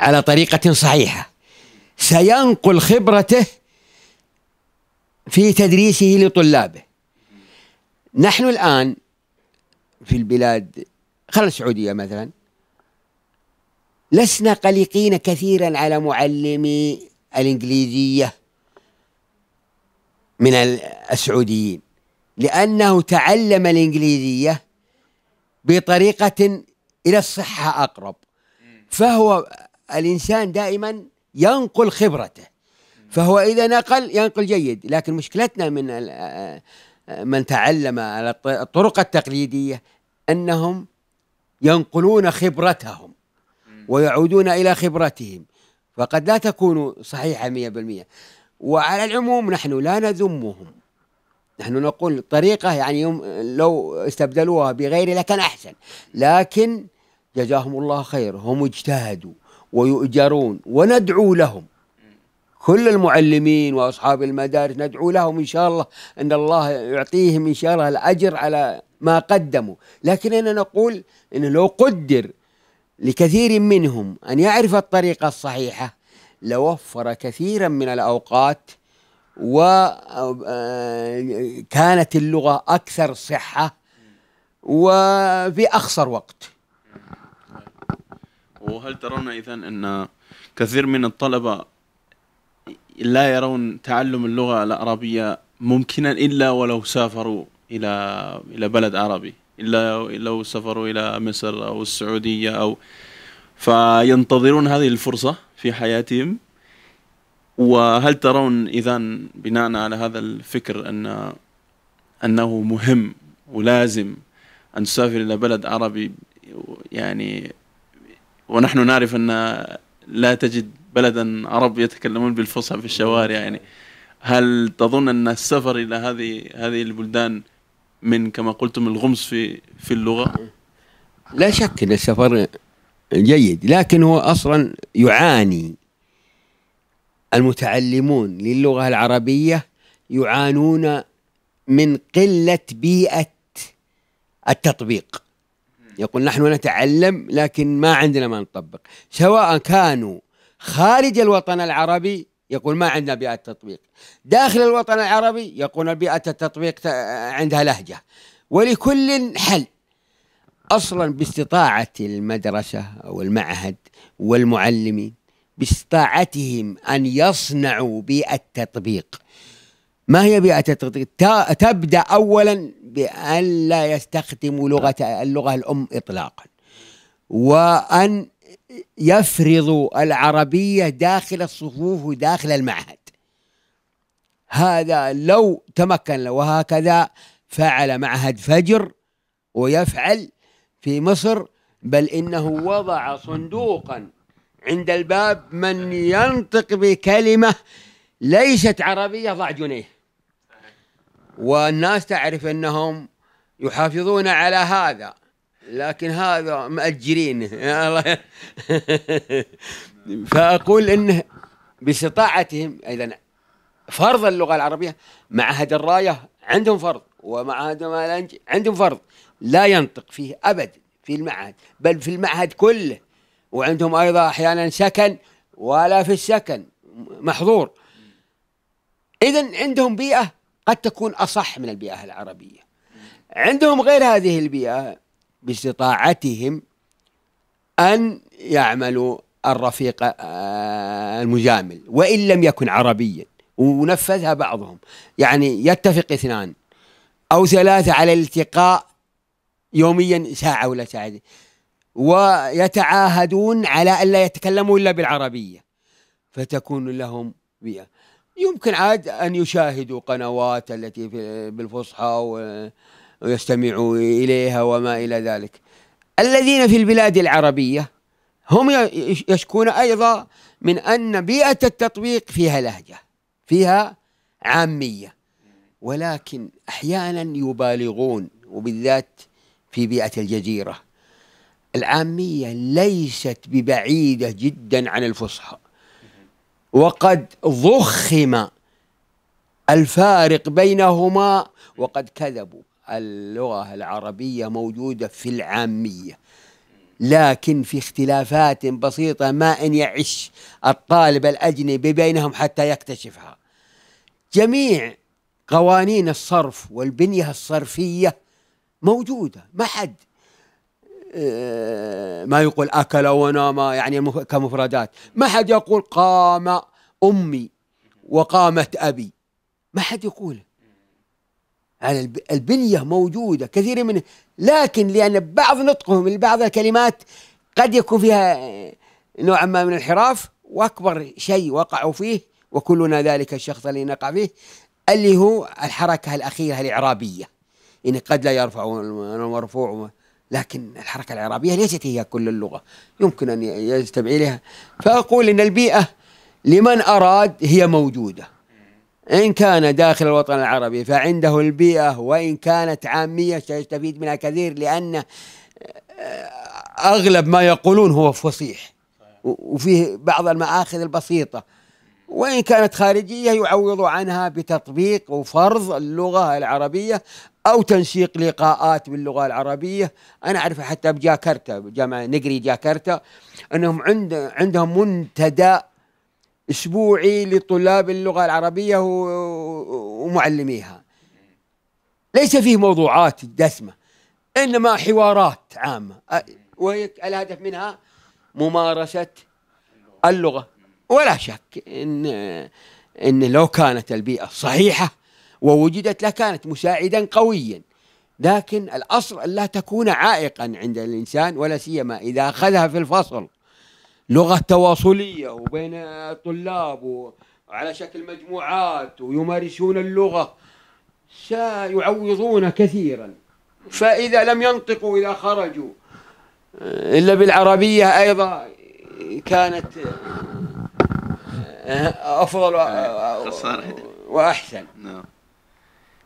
على طريقة صحيحة سينقل خبرته في تدريسه لطلابه. نحن الآن في البلاد خلال السعودية مثلا. لسنا قلقين كثيرا على معلمي الإنجليزية من السعوديين لأنه تعلم الإنجليزية بطريقة إلى الصحة أقرب. فهو الإنسان دائما ينقل خبرته. فهو إذا نقل ينقل جيد لكن مشكلتنا من من تعلم على الطرق التقليدية أنهم ينقلون خبرتهم ويعودون إلى خبرتهم. فقد لا تكون صحيحة مية بالمية. وعلى العموم نحن لا نذمهم. نحن نقول طريقة يعني لو استبدلوها بغيره لكان أحسن. لكن جزاهم الله خير هم اجتهدوا ويؤجرون وندعو لهم. كل المعلمين وأصحاب المدارس ندعو لهم إن شاء الله أن الله يعطيهم إن شاء الله الأجر على ما قدموا. لكننا نقول إنه لو قدر لكثير منهم أن يعرف الطريقة الصحيحة لوفر كثيرا من الأوقات وكانت اللغة أكثر صحة وفي أقصر وقت. وهل ترون اذا أن كثير من الطلبة لا يرون تعلم اللغة العربية ممكنا إلا ولو سافروا إلى إلى بلد عربي إلا لو سافروا إلى مصر أو السعودية أو فينتظرون هذه الفرصة في حياتهم. وهل ترون اذا بناء على هذا الفكر ان أنه مهم ولازم أن تسافر إلى بلد عربي؟ يعني ونحن نعرف أن لا تجد بلدا عرب يتكلمون بالفصحى في الشوارع يعني. هل تظن أن السفر إلى هذه هذه البلدان من كما قلتم الغمس في في اللغة؟ لا شك أن السفر جيد لكن هو أصلا يعاني. المتعلمون للغة العربية يعانون من قلة بيئة التطبيق. يقول نحن نتعلم لكن ما عندنا ما نطبق. سواء كانوا خارج الوطن العربي يقول ما عندنا بيئة تطبيق. داخل الوطن العربي يقول بيئة التطبيق عندها لهجة. ولكل حل أصلا باستطاعة المدرسة أو المعهد والمعلمين باستطاعتهم أن يصنعوا بيئة تطبيق. ما هي بيئة التطبيق تبدأ أولا بأن لا يستخدموا لغة اللغة الأم إطلاقا وأن يفرضوا العربية داخل الصفوف وداخل المعهد. هذا لو تمكن وهكذا فعل معهد فجر ويفعل في مصر بل إنه وضع صندوقا عند الباب من ينطق بكلمة ليست عربية ضع جنيه. والناس تعرف أنهم يحافظون على هذا. لكن هذا مأجرين. [LAUGHS] فأقول إنه باستطاعتهم أيضا فرض اللغة العربية معهد الراية عندهم فرض ومعهد مالنج عندهم فرض. لا ينطق فيه أبدا في المعهد بل في المعهد كله. وعندهم أيضا أحيانا سكن ولا في السكن محظور. إذا عندهم بيئة قد تكون أصح من البيئة العربية. عندهم غير هذه البيئة باستطاعتهم أن يعملوا الرفيق آه، المجامل وإن لم يكن عربيا. ونفذها بعضهم. يعني يتفق اثنان. أو ثلاثة على الالتقاء يوميا ساعة ولا ساعة ويتعاهدون على ألا يتكلموا إلا بالعربية. فتكون لهم بيئة. يمكن عاد أن يشاهدوا قنوات التي بالفصحى ويستمعوا إليها وما إلى ذلك. الذين في البلاد العربية هم يشكون أيضا من أن بيئة التطبيق فيها لهجة فيها عامية. ولكن أحيانا يبالغون وبالذات في بيئة الجزيرة. العامية ليست ببعيدة جدا عن الفصحى. وقد ضخم الفارق بينهما وقد كذبوا. اللغة العربية موجودة في العامية. لكن في اختلافات بسيطة ما إن يعش الطالب الأجنبي بينهم حتى يكتشفها. جميع قوانين الصرف والبنية الصرفية موجودة. ما حد آه، ما يقول أكل ونام يعني كمفردات. ما حد يقول قام أمي وقامت أبي. ما حد يقول على البنية موجودة كثير من لكن لأن بعض نطقهم لبعض الكلمات قد يكون فيها نوعا ما من الانحراف وأكبر شيء وقعوا فيه وكلنا ذلك الشخص الذي نقع فيه اللي هو الحركة الأخيرة الإعرابية. إن قد لا يرفع المرفوع لكن الحركة الإعرابية ليست هي كل اللغة. يمكن أن يستمع إليها. فأقول إن البيئة لمن أراد هي موجودة. إن كان داخل الوطن العربي فعنده البيئة وإن كانت عامية سيستفيد منها كثير لأن أغلب ما يقولون هو فصيح. وفيه بعض المآخذ البسيطة. وإن كانت خارجية يعوض عنها بتطبيق وفرض اللغة العربية أو تنسيق لقاءات باللغة العربية. أنا أعرف حتى بجاكرتا بجامعة نقري جاكرتا أنهم عند عندهم منتدى أسبوعي لطلاب اللغة العربية ومعلميها. ليس فيه موضوعات دسمة إنما حوارات عامة. والهدف منها ممارسة اللغة. ولا شك إن إن لو كانت البيئة صحيحة ووجدت لكانت مساعدا قويا. لكن الأصل أن لا تكون عائقا عند الإنسان ولا سيما إذا أخذها في الفصل. لغة تواصلية وبين الطلاب وعلى شكل مجموعات ويمارسون اللغة سيعوضون كثيرا. فإذا لم ينطقوا إذا خرجوا إلا بالعربية أيضا كانت أفضل وأحسن. نعم.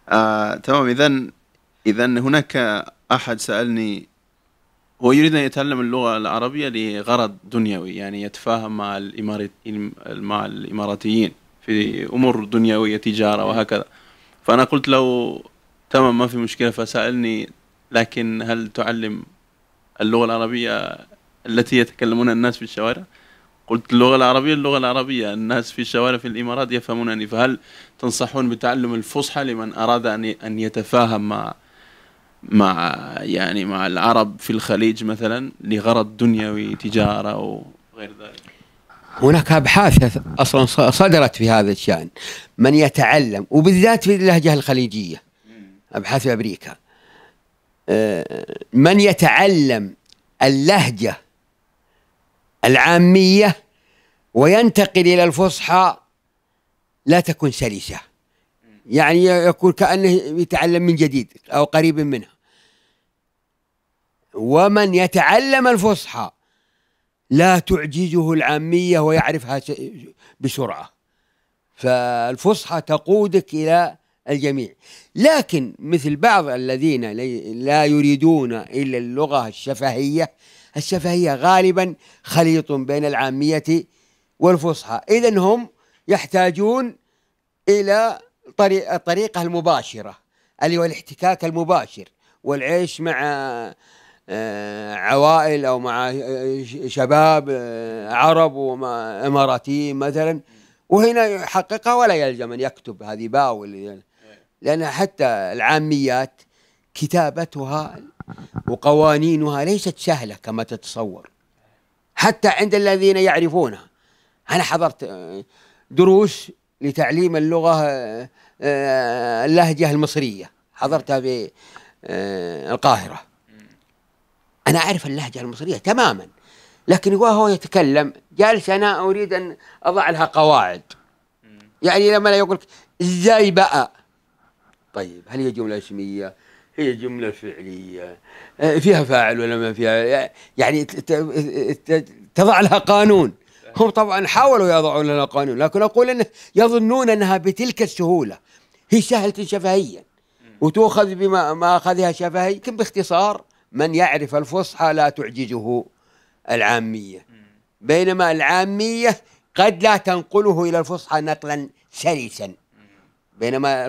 آه، تمام. إذا إذا هناك أحد سألني هو يريد أن يتعلم اللغة العربية لغرض دنيوي يعني يتفاهم مع الإمارات مع الإماراتيين في أمور دنيوية تجارة وهكذا. فأنا قلت له تمام ما في مشكلة. فسألني لكن هل تعلم اللغة العربية التي يتكلمون الناس في الشوارع؟ قلت اللغة العربية اللغة العربية. الناس في الشوارع في الإمارات يفهمونني. فهل تنصحون بتعلم الفصحى لمن أراد أن أن يتفاهم مع مع يعني مع العرب في الخليج مثلا لغرض دنيوي تجارة وغير ذلك. هناك أبحاث أصلا صدرت في هذا الشأن من يتعلم وبالذات في اللهجة الخليجية أبحاث في أمريكا. آه، من يتعلم اللهجة العامية وينتقل إلى الفصحى لا تكون سلسة. يعني يكون كأنه يتعلم من جديد أو قريب منها ومن يتعلم الفصحى لا تعجزه العامية ويعرفها بسرعة. فالفصحى تقودك إلى الجميع. لكن مثل بعض الذين لا يريدون إلا اللغة الشفهية الشفهية غالبا خليط بين العامية والفصحى. إذا هم يحتاجون إلى الطريقة المباشرة اللي هو الاحتكاك المباشر والعيش مع عوائل أو مع آه، شباب آه، عرب ومع اماراتيين مثلا وهنا يحققها ولا يلزم أن يكتب هذه باء لأن حتى العاميات كتابتها وقوانينها ليست سهلة كما تتصور. حتى عند الذين يعرفونها. أنا حضرت دروس لتعليم اللغة اللهجة المصرية. حضرتها في القاهرة. أنا أعرف اللهجة المصرية تماما لكن وهو يتكلم جالس أنا أريد أن أضع لها قواعد. يعني لما لا يقول إزاي بقى؟ طيب هل هي جملة اسمية؟ هي جملة فعلية. آه، فيها فاعل ولا ما فيها؟ يعني تضع لها قانون. هم طبعا حاولوا يضعون لها قانون لكن أقول أنه يظنون أنها بتلك السهولة. هي سهلة شفهيا وتؤخذ بما ما أخذها شفهي لكن باختصار. من يعرف الفصحى لا تعجزه العامية. بينما العامية قد لا تنقله إلى الفصحى نقلا سلسا. بينما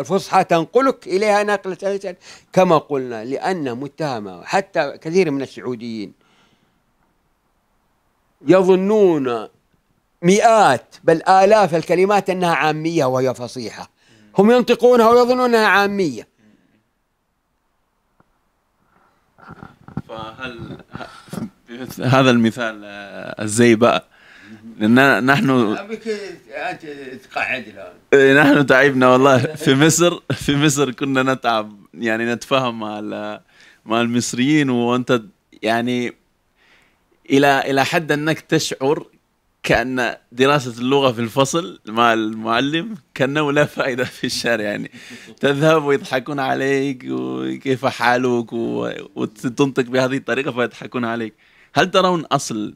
الفصحى تنقلك إليها نقلا سلسا. كما قلنا لأن متهمة حتى كثير من السعوديين يظنون مئات بل آلاف الكلمات أنها عامية وهي فصيحة. هم ينطقونها ويظنون أنها عامية. فهل هذا المثال آه، الزي بقى. لأن نحن أنت تقعد إيه، نحن تعبنا والله. في مصر في مصر كنا نتعب يعني نتفاهم مع مع المصريين وأنت يعني إلى إلى حد أنك تشعر كأن دراسة اللغة في الفصل مع المعلم كأنه لا فائدة في الشارع يعني تذهب ويضحكون عليك وكيف حالك وتنطق بهذه الطريقة فيضحكون عليك. هل ترون أصل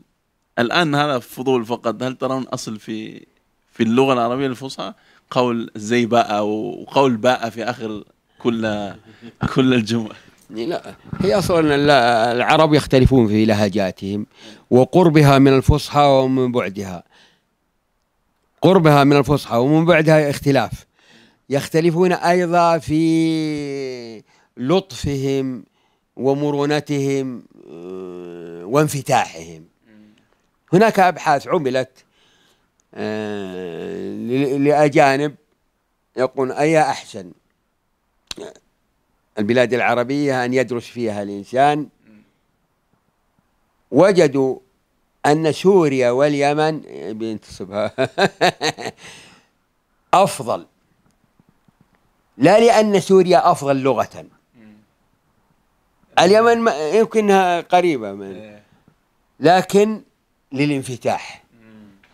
الآن هذا فضول فقط هل ترون أصل في في اللغة العربية الفصحى؟ قول زي باء وقول باء في آخر كل كل الجمل. لا هي أصلا العرب يختلفون في لهجاتهم وقربها من الفصحى ومن بعدها. قربها من الفصحى ومن بعدها اختلاف. يختلفون أيضا في لطفهم ومرونتهم آه، وانفتاحهم. هناك أبحاث عملت آه، لأجانب يقول أي أحسن؟ البلاد العربية أن يدرس فيها الإنسان. وجدوا أن سوريا واليمن بينتصبها [LAUGHS] أفضل. لا لأن سوريا أفضل لغة. اليمن يمكنها قريبة من لكن للانفتاح.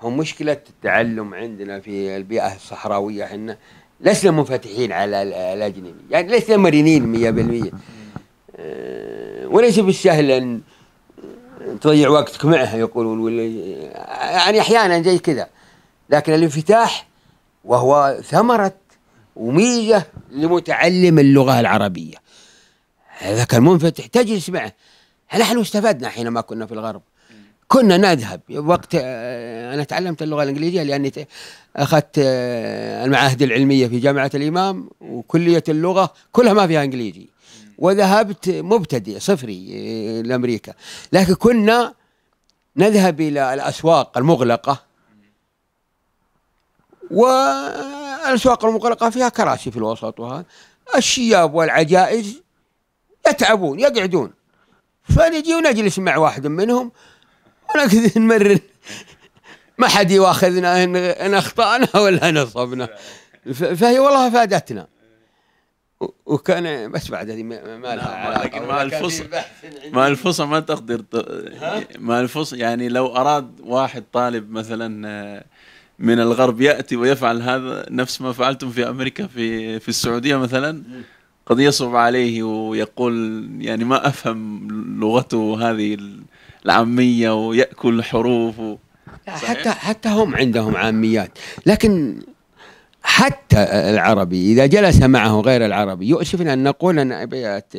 هم مشكلة التعلم عندنا في البيئة الصحراوية إحنا. لسنا منفتحين على الاجنبي يعني لسنا مرنين 100% أه وليس بالسهل أن تضيع وقتك معها يقولون ولا يعني أحيانا زي كذا. لكن الانفتاح وهو ثمرة وميزة لمتعلم اللغة العربية. هذا كان منفتح. تجلس معه. نحن استفدنا حينما كنا في الغرب؟ كنا نذهب. وقت آه، أنا تعلمت اللغة الإنجليزية لأني أخذت آه، المعاهد العلمية في جامعة الإمام وكلية اللغة كلها ما فيها إنجليزي. وذهبت مبتدئ صفري آه، لأمريكا. لكن كنا نذهب إلى الأسواق المغلقة. والأسواق المغلقة فيها كراسي في الوسط وهذا الشياب والعجائز يتعبون يقعدون. فنجي ونجلس مع واحد منهم ونقعد [LAUGHS] نمرن. ما حد يواخذنا إن أخطأنا [LAUGHS] ولا نصبنا فهي والله فادتنا. وكان بس بعد هذه ما لها نعم، علاقة. مع الفصل. مع الفصل ما تقدر مع الفصل يعني لو أراد واحد طالب مثلا آه، من الغرب يأتي ويفعل هذا نفس ما فعلتم في أمريكا في في السعودية مثلا قد يصعب عليه ويقول يعني ما أفهم لغته هذه العامية ويأكل حروف و... حتى حتى هم عندهم عاميات. لكن حتى العربي إذا جلس معه غير العربي يؤسفنا أن نقول أن أبيات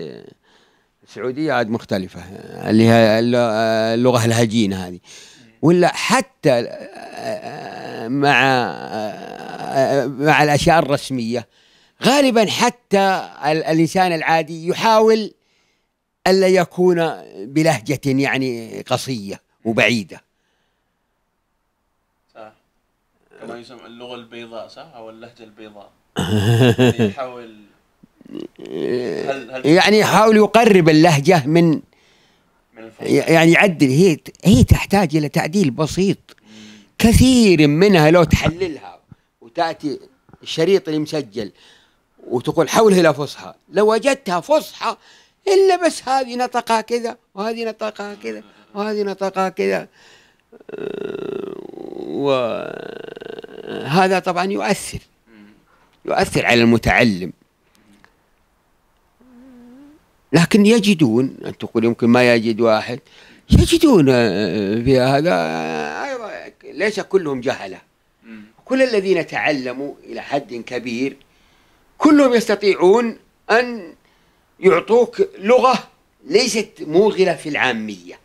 السعودية عاد مختلفة اللي هي اللغة الهجينة هذه. ولا حتى مع مع الأشياء الرسمية غالبا حتى ال- الإنسان العادي يحاول ألا يكون بلهجة يعني قصية وبعيدة صح كما يسمى اللغة البيضاء صح؟ أو اللهجة البيضاء. [LAUGHS] يحاول هل هل يعني يحاول يقرب اللهجة من من يعني يعدل. هي هي تحتاج إلى تعديل بسيط. كثير منها لو تحللها وتأتي الشريط اللي مسجل وتقول حولها إلى فصحى. لو وجدتها فصحى إلا بس هذه نطقها كذا وهذه نطقها كذا وهذه نطقها كذا. وهذا طبعا يؤثر يؤثر على المتعلم لكن يجدون أن تقول يمكن ما يجد واحد يجدون آه، في هذا آه، أيضا ليس كلهم جهلة. كل الذين تعلموا إلى حد كبير كلهم يستطيعون أن يعطوك لغة ليست موغلة في العامية.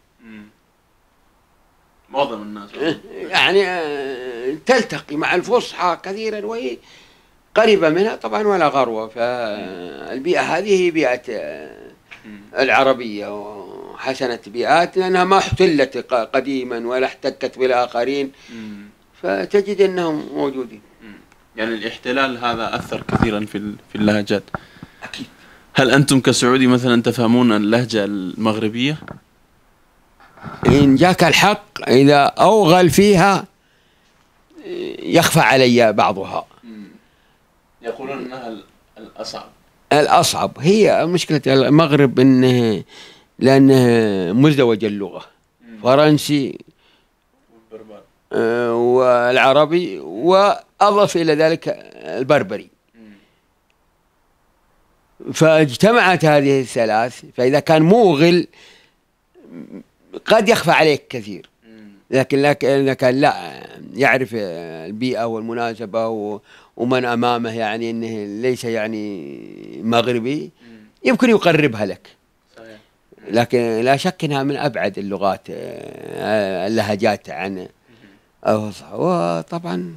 معظم الناس يعني آه، تلتقي مع الفصحى كثيرا وهي قريبة منها طبعا ولا غروة فالبيئة هذه هي بيئة آه،. العربية وحسنة بيئات لأنها ما احتلت قديما ولا احتكت بالآخرين. فتجد أنهم موجودين. يعني الاحتلال هذا أثر كثيرا في في اللهجات أكيد هل أنتم كسعودي مثلا تفهمون اللهجة المغربية؟ إن جاك الحق إذا أوغل فيها يخفى علي بعضها. يقولون إنها ال- الأصعب. الأصعب. هي مشكلة المغرب أنه لأنه مزدوج اللغة. فرنسي آه، والعربي وأضف إلى ذلك البربري. فاجتمعت هذه الثلاث فإذا كان موغل قد يخفى عليك كثير. لكن لكن إذا كان لا يعرف البيئة والمناسبة ومن أمامه يعني أنه ليس يعني مغربي يمكن يقربها لك. صحيح. لكن لا شك إنها من أبعد اللغات آه، اللهجات عن الفصحى وطبعا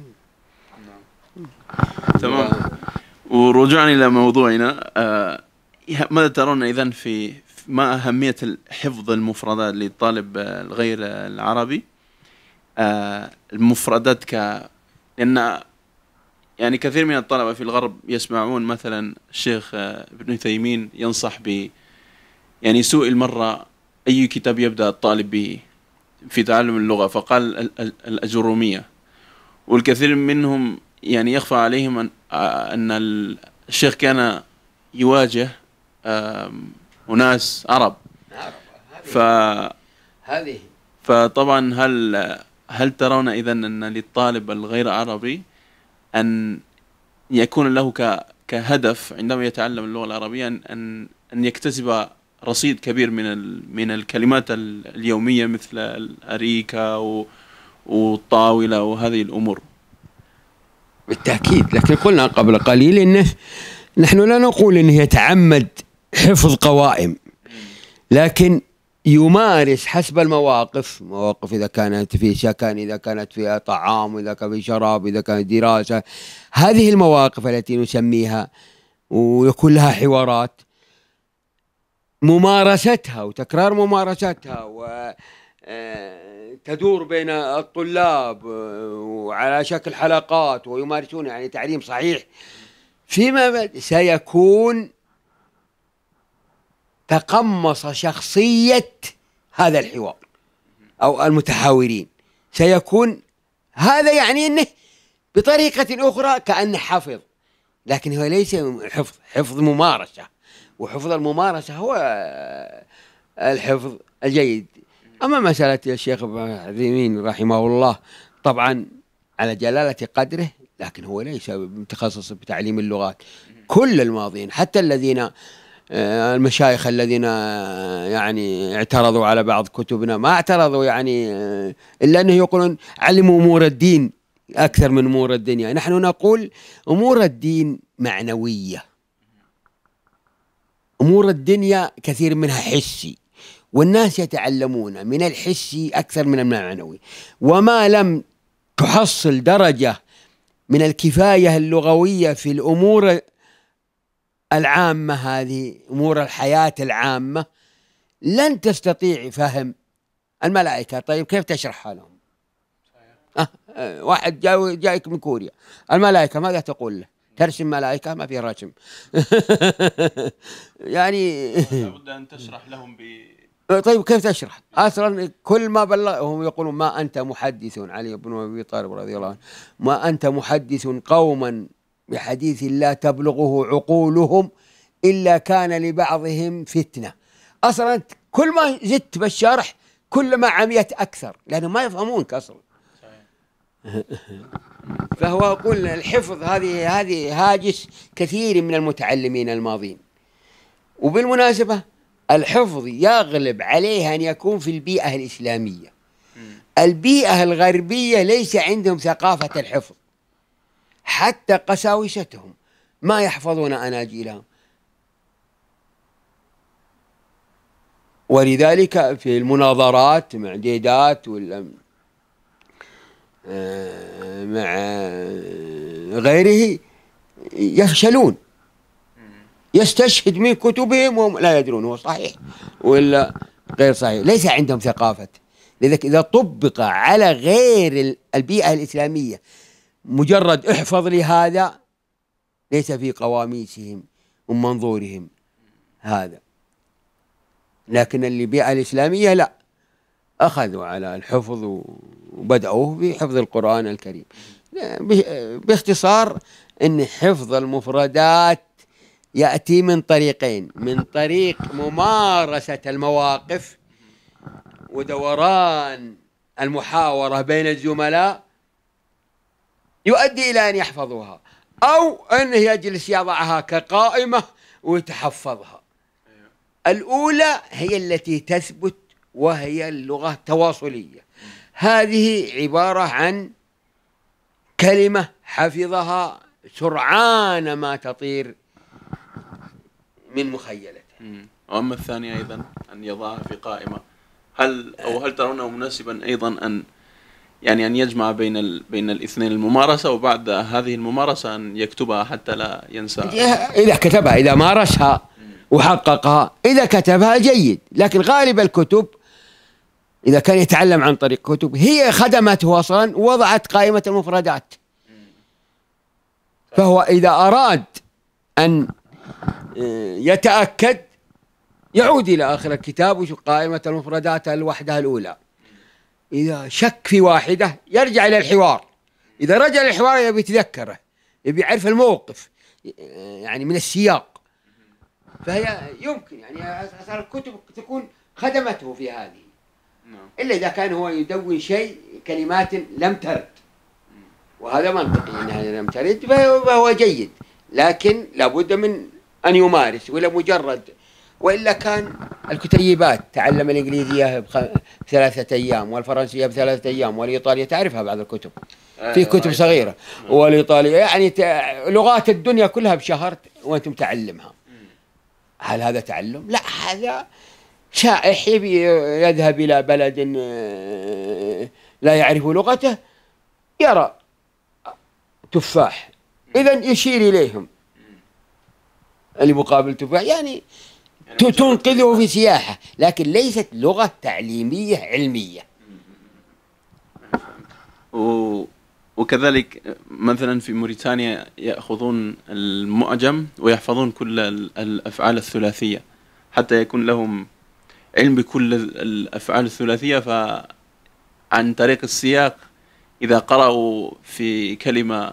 تمام. ورجوعا إلى موضوعنا آه، ماذا ترون اذا في في- ما أهمية حفظ المفردات للطالب الغير العربي. آه، المفردات ك لأن يعني كثير من الطلبة في الغرب يسمعون مثلا الشيخ آه، ابن تيمين ينصح ب يعني سئل مره أي كتاب يبدأ الطالب به في تعلم اللغة فقال ال- ال- الاجروميه والكثير منهم يعني يخفى عليهم أن, آه، أن الشيخ كان يواجه آم، أناس عرب ف هذه فطبعا هل هل ترون إذا أن للطالب الغير عربي أن يكون له ك كهدف عندما يتعلم اللغة العربية أن أن أن يكتسب رصيد كبير من ال من الكلمات ال- اليومية مثل الأريكة و- والطاولة وهذه الأمور؟ بالتأكيد لكن قلنا قبل قليل إنه نحن لا نقول إنه يتعمد حفظ قوائم. لكن يمارس حسب المواقف مواقف إذا كانت في سكن إذا كانت فيها طعام إذا كان في شراب إذا كانت دراسة. هذه المواقف التي نسميها ويكون لها حوارات. ممارستها وتكرار ممارستها و آه، تدور بين الطلاب آه، وعلى شكل حلقات ويمارسون يعني تعليم صحيح. فيما بعد سيكون تقمص شخصية هذا الحوار أو المتحاورين سيكون هذا يعني أنه بطريقة أخرى كأنه حفظ. لكن هو ليس حفظ حفظ ممارسة. وحفظ الممارسة هو الحفظ الجيد. أما مسألة الشيخ ابن عثيمين رحمه الله طبعا على جلالة قدره لكن هو ليس متخصص بتعليم اللغات. كل الماضين حتى الذين آه، المشايخ الذين آه، يعني اعترضوا على بعض كتبنا. ما اعترضوا يعني آه، إلا أنه يقولون علموا أمور الدين أكثر من أمور الدنيا، نحن نقول أمور الدين معنوية. أمور الدنيا كثير منها حسي والناس يتعلمون من الحسي أكثر من المعنوي، وما لم تحصل درجة من الكفاية اللغوية في الأمور العامة هذه أمور الحياة العامة لن تستطيع فهم الملائكة. طيب كيف تشرحها لهم؟ أه, أه واحد جاي جايك من كوريا. الملائكة ماذا تقول له؟ ترسم ملائكة؟ ما في رسم. [LAUGHS] يعني لابد أن تشرح لهم ب طيب كيف تشرح؟ أصلا كل ما بلغهم يقولون ما أنت محدث. علي بن أبي طالب رضي الله عنه ما أنت محدث قوما بحديث لا تبلغه عقولهم إلا كان لبعضهم فتنة. أصلا كل ما زدت بالشرح كل ما عميت أكثر لأنهم ما يفهمونك أصلا [LAUGHS] فهو يقول الحفظ هذه هذه هاجس كثير من المتعلمين الماضين. وبالمناسبة الحفظ يغلب عليه أن يكون في البيئة الإسلامية. البيئة الغربية ليس عندهم ثقافة الحفظ. حتى قساوستهم. ما يحفظون أناجيلهم. ولذلك في المناظرات مع ديدات ولا آه، مع غيره يفشلون. يستشهد من كتبهم وهم لا يدرون هو صحيح ولا غير صحيح. ليس عندهم ثقافة. لذلك إذا طبق على غير البيئة الإسلامية مجرد احفظ لي هذا ليس في قواميسهم ومنظورهم هذا. لكن البيئة الإسلامية لا أخذوا على الحفظ وبدأوا بحفظ القرآن الكريم. باختصار أن حفظ المفردات يأتي من طريقين من طريق ممارسة المواقف ودوران المحاورة بين الزملاء يؤدي إلى أن يحفظوها أو أنه يجلس يضعها كقائمة ويتحفظها الأولى هي التي تثبت وهي اللغة التواصلية. هذه عبارة عن كلمة حفظها سرعان ما تطير من مخيلته وأما الثانية أيضا أن يضعها في قائمة. هل أو هل ترونه مناسبا أيضا أن يعني أن يجمع بين ال... بين الاثنين الممارسة وبعد هذه الممارسة أن يكتبها حتى لا ينسى. إذا كتبها إذا مارسها وحققها إذا كتبها جيد. لكن غالب الكتب إذا كان يتعلم عن طريق كتب هي خدمته أصلا وضعت قائمة المفردات. فهو إذا أراد أن آه، يتأكد يعود إلى آخر الكتاب ويشوف قائمة المفردات الوحدة الأولى. إذا شك في واحدة يرجع إلى الحوار. إذا رجع للحوار يبي يتذكره يبي يعرف الموقف يعني من السياق. فهي يمكن يعني الكتب تكون خدمته في هذه. نعم. إلا إذا كان هو يدون شيء كلمات لم ترد. وهذا منطقي أنها لم ترد فهو جيد. لكن لابد من أن يمارس ولا مجرد وإلا كان الكتيبات تعلم الإنجليزية بثلاثة أيام والفرنسية بثلاثة أيام والإيطالية تعرفها بعض الكتب. آه، في كتب صغيرة. والإيطالية يعني لغات الدنيا كلها بشهر وأنتم تعلمها. هل هذا تعلم؟ لا هذا شائح يبي يذهب إلى بلد آه، لا يعرف لغته يرى تفاح. اذا يشير إليهم. اللي مقابل تفاح يعني تنقذه في سياحة لكن ليست لغة تعليمية علمية. و... وكذلك مثلا في موريتانيا يأخذون المعجم ويحفظون كل ال- الأفعال الثلاثية. حتى يكون لهم علم بكل ال- الأفعال الثلاثية فعن طريق السياق إذا قرأوا في كلمة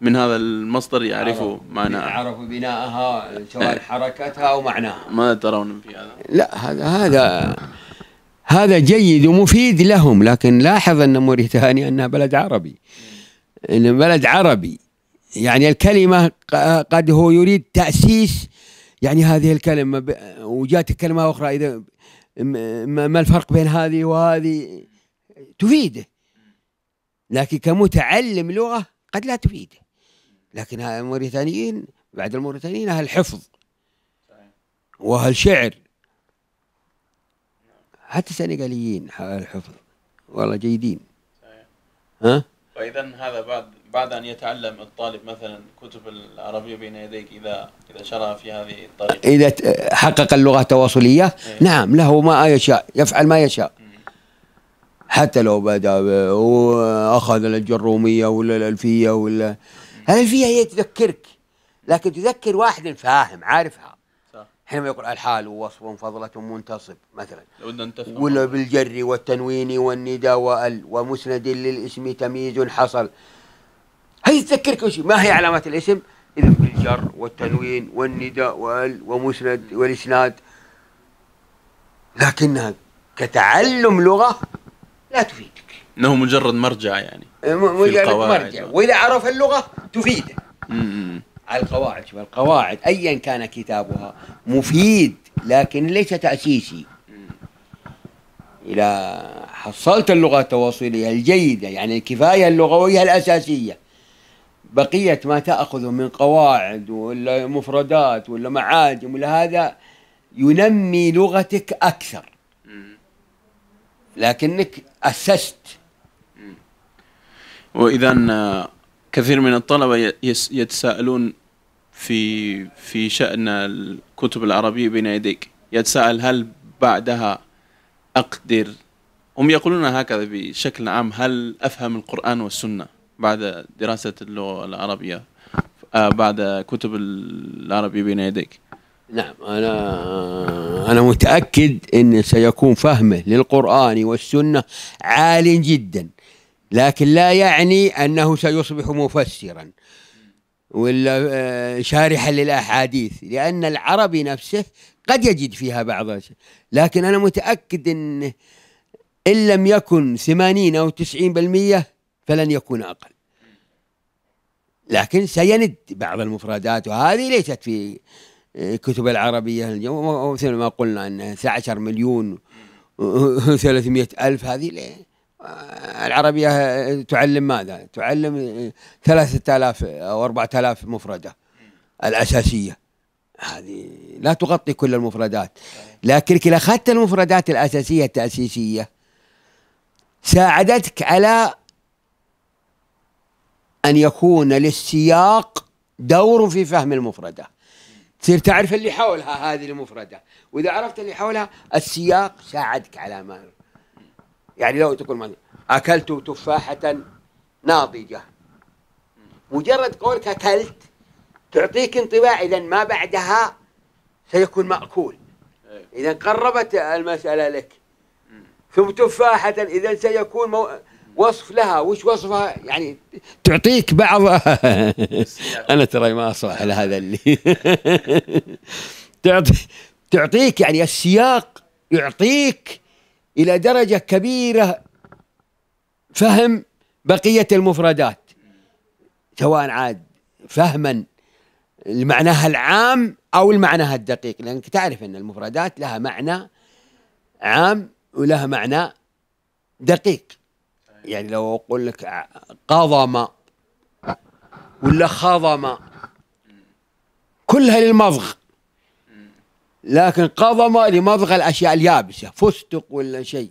من هذا المصدر يعرفوا معناها. عرفوا بناءها سواء حركتها أو معناها. ما ترون في هذا. لا هذا هذا هذا جيد ومفيد لهم لكن لاحظ أن موريتانيا أنها بلد عربي. إن بلد عربي. يعني الكلمة ق- قد هو يريد تأسيس يعني هذه الكلمة ب- وجات كلمة أخرى إذا م- ما ما الفرق بين هذه وهذه؟ تفيده لكن كمتعلم لغة قد لا تفيده لكن الموريتانيين بعد الموريتانيين أهل حفظ. وأهل شعر. حتى السنغاليين أهل حفظ. والله جيدين. ها؟ فإذا هذا بعد بعد أن يتعلم الطالب مثلا كتب العربية بين يديك إذا إذا شرع في هذه الطريقة. إذا ت- حقق اللغة التواصلية إيه. نعم له ما يشاء يفعل ما يشاء. حتى لو بدأ واخذ الجرومية ولا الألفية ولا الالفيه هي تذكرك لكن تذكر واحد فاهم عارفها. صح. حينما يقول الحال وصف فضلة منتصب مثلا. ولا بالجر والتنوين والنداء وأل ومسند للاسم تمييز حصل. هي تذكرك وش ما هي علامات الاسم؟ اذا بالجر والتنوين والنداء وأل ومسند والإسناد. لكنها كتعلم لغة لا تفيدك. إنه مجرد مرجع يعني م- مجرد القواعد. مرجع وإذا عرف اللغة تفيده. على القواعد شوف القواعد ايا كان كتابها مفيد لكن ليس تأسيسي إذا حصلت اللغة التواصلية الجيدة يعني الكفاية اللغوية الأساسية بقيه ما تأخذ من قواعد ولا مفردات ولا معاجم ولا هذا ينمي لغتك أكثر. لكنك أسست وإذا آه، كثير من يس- يتساءلون في في شأن الكتب العربية بين يديك. يتساءل هل بعدها أقدر؟ هم يقولون هكذا بشكل عام. هل أفهم القرآن والسنة بعد دراسة اللغة العربية آه، بعد كتب العربية بين يديك؟ نعم أنا أنا متأكد إن سيكون فهمه للقرآن والسنة عال جدا. لكن لا يعني أنه سيصبح مفسرا ولا آه، شارحا للأحاديث لأن العربي نفسه قد يجد فيها بعض لكن أنا متأكد إن إن لم يكن 80 أو 90% فلن يكون أقل. لكن سيند بعض المفردات وهذه ليست في كتب العربية اليوم. مثل ما قلنا أن 11 مليون و300 ألف هذه ليه؟ العربية تعلم ماذا؟ تعلم 3000 أو 4000 مفردة الأساسية هذه لا تغطي كل المفردات لكنك إذا أخذت المفردات الأساسية التأسيسية ساعدتك على أن يكون للسياق دور في فهم المفردة تصير تعرف اللي حولها هذه المفردة وإذا عرفت اللي حولها السياق ساعدك على ما يعني لو تقول مثلا أكلت تفاحة ناضجة. مجرد قولك أكلت تعطيك انطباع إذا ما بعدها سيكون مأكول. إذا قربت المسألة لك. ثم تفاحة إذا سيكون مو... وصف لها. وش وصفها؟ يعني تعطيك بعض. [LAUGHS] أنا ترى ما أصلح لهذا اللي. [LAUGHS] تعطي تعطيك يعني السياق يعطيك إلى درجة كبيرة فهم بقية المفردات. سواء عاد فهما لمعناها العام أو المعناها الدقيق. لأنك تعرف أن المفردات لها معنى عام ولها معنى دقيق. يعني لو أقول لك قضم ولا خضم كلها للمضغ. لكن قضم لمضغ الأشياء اليابسة فستق ولا شيء.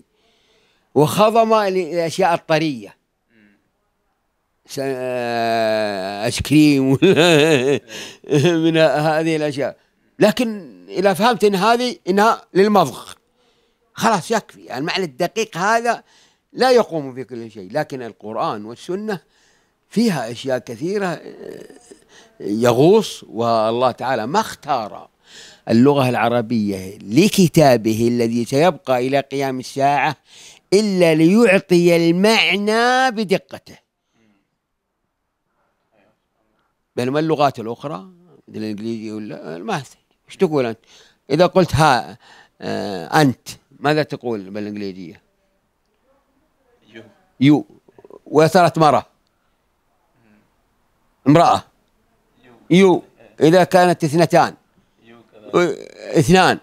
وخضم للاشياء الطرية. آيس كريم [LAUGHS] من هذه الأشياء. لكن إذا فهمت إن هذه إنها للمضغ. خلاص يكفي. يعني المعنى الدقيق هذا لا يقوم في كل شيء. لكن القرآن والسنة فيها أشياء كثيرة آه، يغوص والله تعالى ما اختار. اللغة العربية لكتابه الذي سيبقى إلى قيام الساعة إلا ليعطي المعنى بدقته. بينما اللغات الأخرى؟ مثل الإنجليزي ولا ما إيش تقول أنت؟ إذا قلت ها آه أنت ماذا تقول بالإنجليزية؟ you you وصارت مرة. امرأة. you إذا كانت اثنتان. اثنان.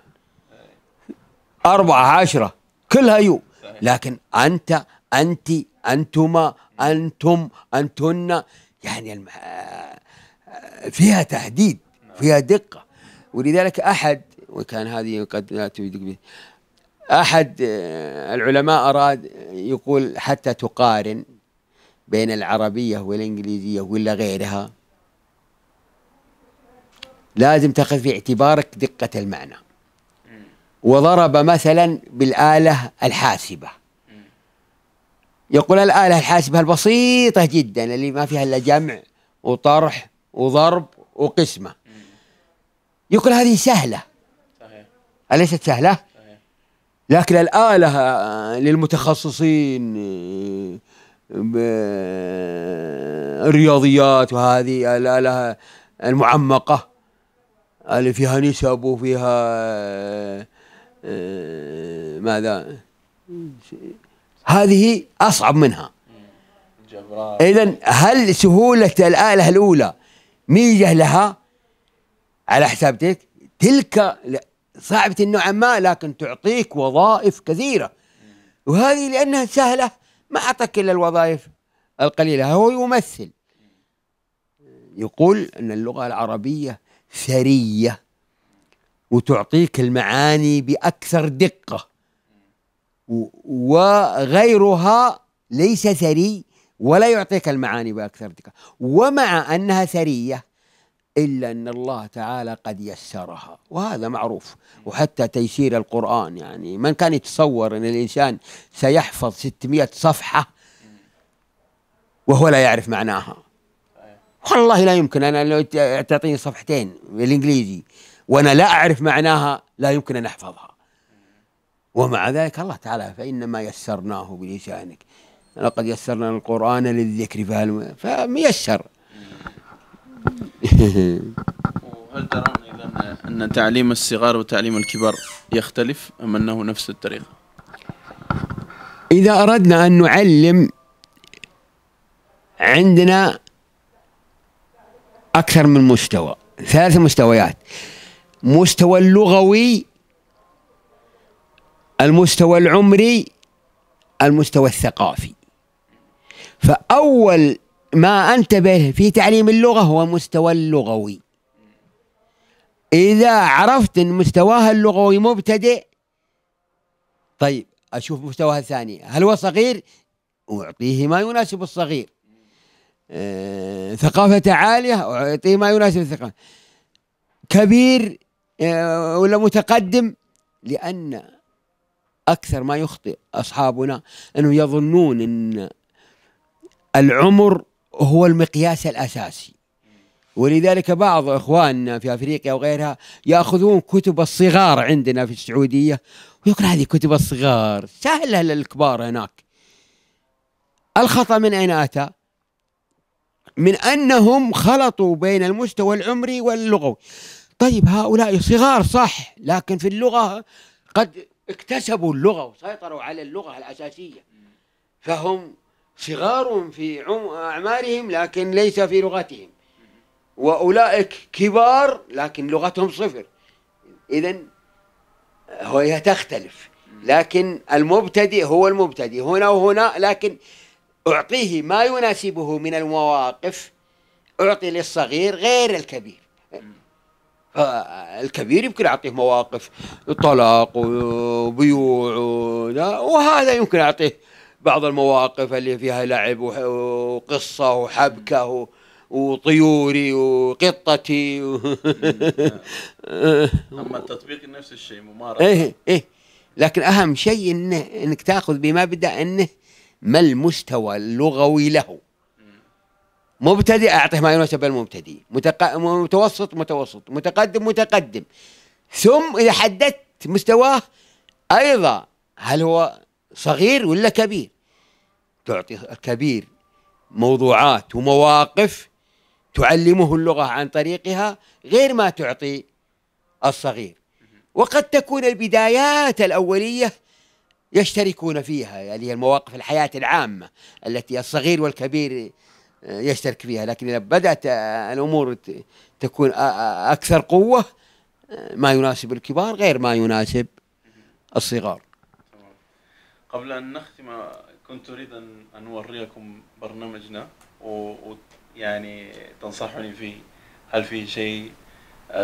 أربعة عشرة. كلها you. لكن أنت أنت أنتما أنتم أنتن. يعني الم... فيها تحديد فيها دقة. ولذلك أحد وكان هذه قد لا تفيدك أحد آه، العلماء أراد يقول حتى تقارن بين العربية والإنجليزية ولا غيرها. لازم تأخذ في اعتبارك دقة المعنى. وضرب مثلا بالآلة الحاسبة. يقول الآلة الحاسبة البسيطة جدا اللي ما فيها إلا جمع وطرح وضرب وقسمة. يقول هذه سهلة. أليست سهلة؟ لكن الآلة للمتخصصين الرياضيات وهذه الآلة المعمقة اللي فيها نسب وفيها ماذا؟ هذه أصعب منها. إذا هل سهولة الآلة الأولى ميزة لها؟ على حساب تلك تلك صعبة نوعا ما لكن تعطيك وظائف كثيرة. وهذه لأنها سهلة ما أعطاك إلا الوظائف القليلة. هو يمثل. يقول أن اللغة العربية ثرية وتعطيك المعاني بأكثر دقة. وغيرها ليس ثري ولا يعطيك المعاني بأكثر دقة. ومع أنها ثرية إلا أن الله تعالى قد يسرها. وهذا معروف. وحتى تيسير القرآن يعني من كان يتصور أن الإنسان سيحفظ 600 صفحة وهو لا يعرف معناها. والله لا يمكن أنا لو تعطيني صفحتين بالإنجليزي وأنا لا أعرف معناها لا يمكن أن أحفظها. ومع ذلك الله تعالى فإنما يسرناه بلسانك. لقد يسرنا القرآن للذكر فهل فميسر وهل ترون إذا أن تعليم الصغار وتعليم الكبار يختلف أم أنه نفس الطريقة؟ إذا أردنا أن نعلم عندنا أكثر من مستوى ثلاث مستويات. مستوى اللغوي المستوى العمري المستوى الثقافي. فأول ما أنتبه في تعليم اللغة هو المستوى اللغوي. إذا عرفت أن مستواها اللغوي مبتدئ طيب أشوف مستواها الثاني. هل هو صغير؟ أعطيه ما يناسب الصغير. ثقافته عالية أعطيه ما يناسب الثقافة. كبير آه، ولا متقدم؟ لأن أكثر ما يخطئ أصحابنا أنه يظنون أن العمر هو المقياس الأساسي. ولذلك بعض إخواننا في أفريقيا وغيرها يأخذون كتب الصغار عندنا في السعودية ويقول هذه كتب الصغار سهلة للكبار هناك. الخطأ من أين أتى؟ من أنهم خلطوا بين المستوى العمري واللغوي. طيب هؤلاء صغار صح لكن في اللغة قد اكتسبوا اللغة وسيطروا على اللغة الأساسية. فهم صغار في أعمارهم لكن ليس في لغتهم. وأولئك كبار لكن لغتهم صفر. إذا هي تختلف. لكن المبتدئ هو المبتدئ. هنا وهنا لكن أعطيه ما يناسبه من المواقف أعطي للصغير غير الكبير. الكبير يمكن أعطيه مواقف طلاق وبيوع وهذا يمكن أعطيه بعض المواقف اللي فيها لعب وقصة وحبكة وطيوري وقطتي. و... [LAUGHS] أما التطبيق نفس الشيء ممارسة. إيه إيه. لكن أهم شيء إنه إنك تأخذ بمبدا إنه ما المستوى اللغوي له. مبتدئ أعطه ما يناسب المبتدئ. متق... متوسط متوسط. متقدم متقدم. ثم إذا حددت مستواه أيضا هل هو صغير ولا كبير؟ تعطي الكبير موضوعات ومواقف تعلمه اللغة عن طريقها غير ما تعطي الصغير. وقد تكون البدايات الأولية يشتركون فيها يعني المواقف الحياة العامة التي الصغير والكبير آه، يشترك فيها. لكن إذا بدأت آه، الأمور تكون آه، أكثر قوة ما يناسب الكبار غير ما يناسب الصغار. قبل أن نختم كنت أريد أن أن أوريكم برنامجنا ويعني تنصحني فيه. هل في شيء؟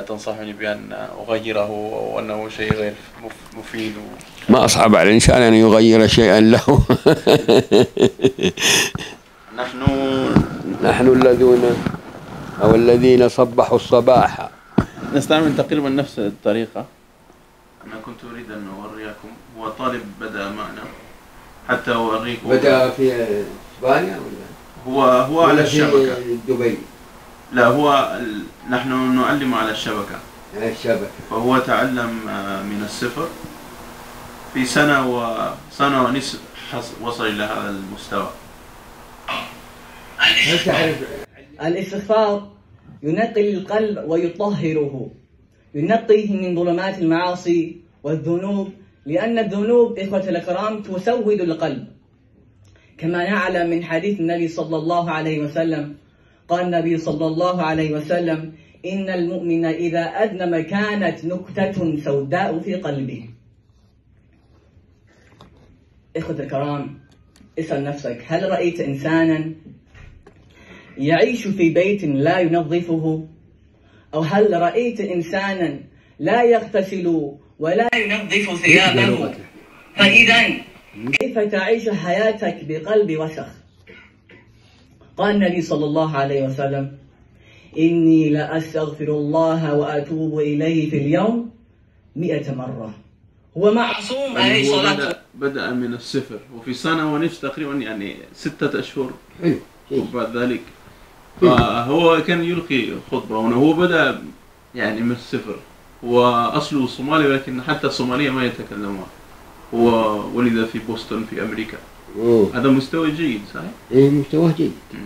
تنصحني بأن أغيره أو انه شيء غير مف- مفيد و... ما أصعب على الإنسان أن يغير شيئا له. [LAUGHS] نحن نحن الذين أو الذين صبحوا الصباح. نستعمل تقريبا نفس الطريقة. أنا كنت أريد أن أوريكم. هو طالب بدأ معنا. حتى أوريكم. في إسبانيا ولا؟ هو هو على الشبكة. دبي؟ لا هو ال- نحن نعلم على الشبكة. الشبكة. فهو تعلم آه، من الصفر. في سنة وسنة ونصف وصل إلى هذا المستوى. هل تعرف؟ الاستغفار ينقي القلب ويطهره. ينقيه من ظلمات المعاصي والذنوب لأن الذنوب إخوة الكرام تسود القلب. كما نعلم من حديث النبي صلى الله عليه وسلم قال النبي صلى الله عليه وسلم إن المؤمن إذا أذنب كانت نكتة سوداء في قلبه. إخوة الكرام اسأل نفسك هل رأيت إنسانا يعيش في بيت لا ينظفه؟ أو هل رأيت إنسانا لا يغتسل ولا ينظف ثيابه؟ فإذا كيف تعيش حياتك بقلب وسخ؟ قال النبي صلى الله عليه وسلم إني لأستغفر الله وأتوب إليه في اليوم مئة مرة. هو معصوم عليه يعني هو صلاة. بدأ بدأ من الصفر. وفي سنة ونصف تقريبا يعني ستة أشهر. حلو وبعد ذلك. فهو كان يلقي خطبة هنا هو بدأ يعني من الصفر. هو أصله صومالي ولكن حتى الصومالية ما يتكلمها. هو ولد في بوسطن في أمريكا. هذا مستوى جيد صحيح؟ إيه مستواه جيد مم.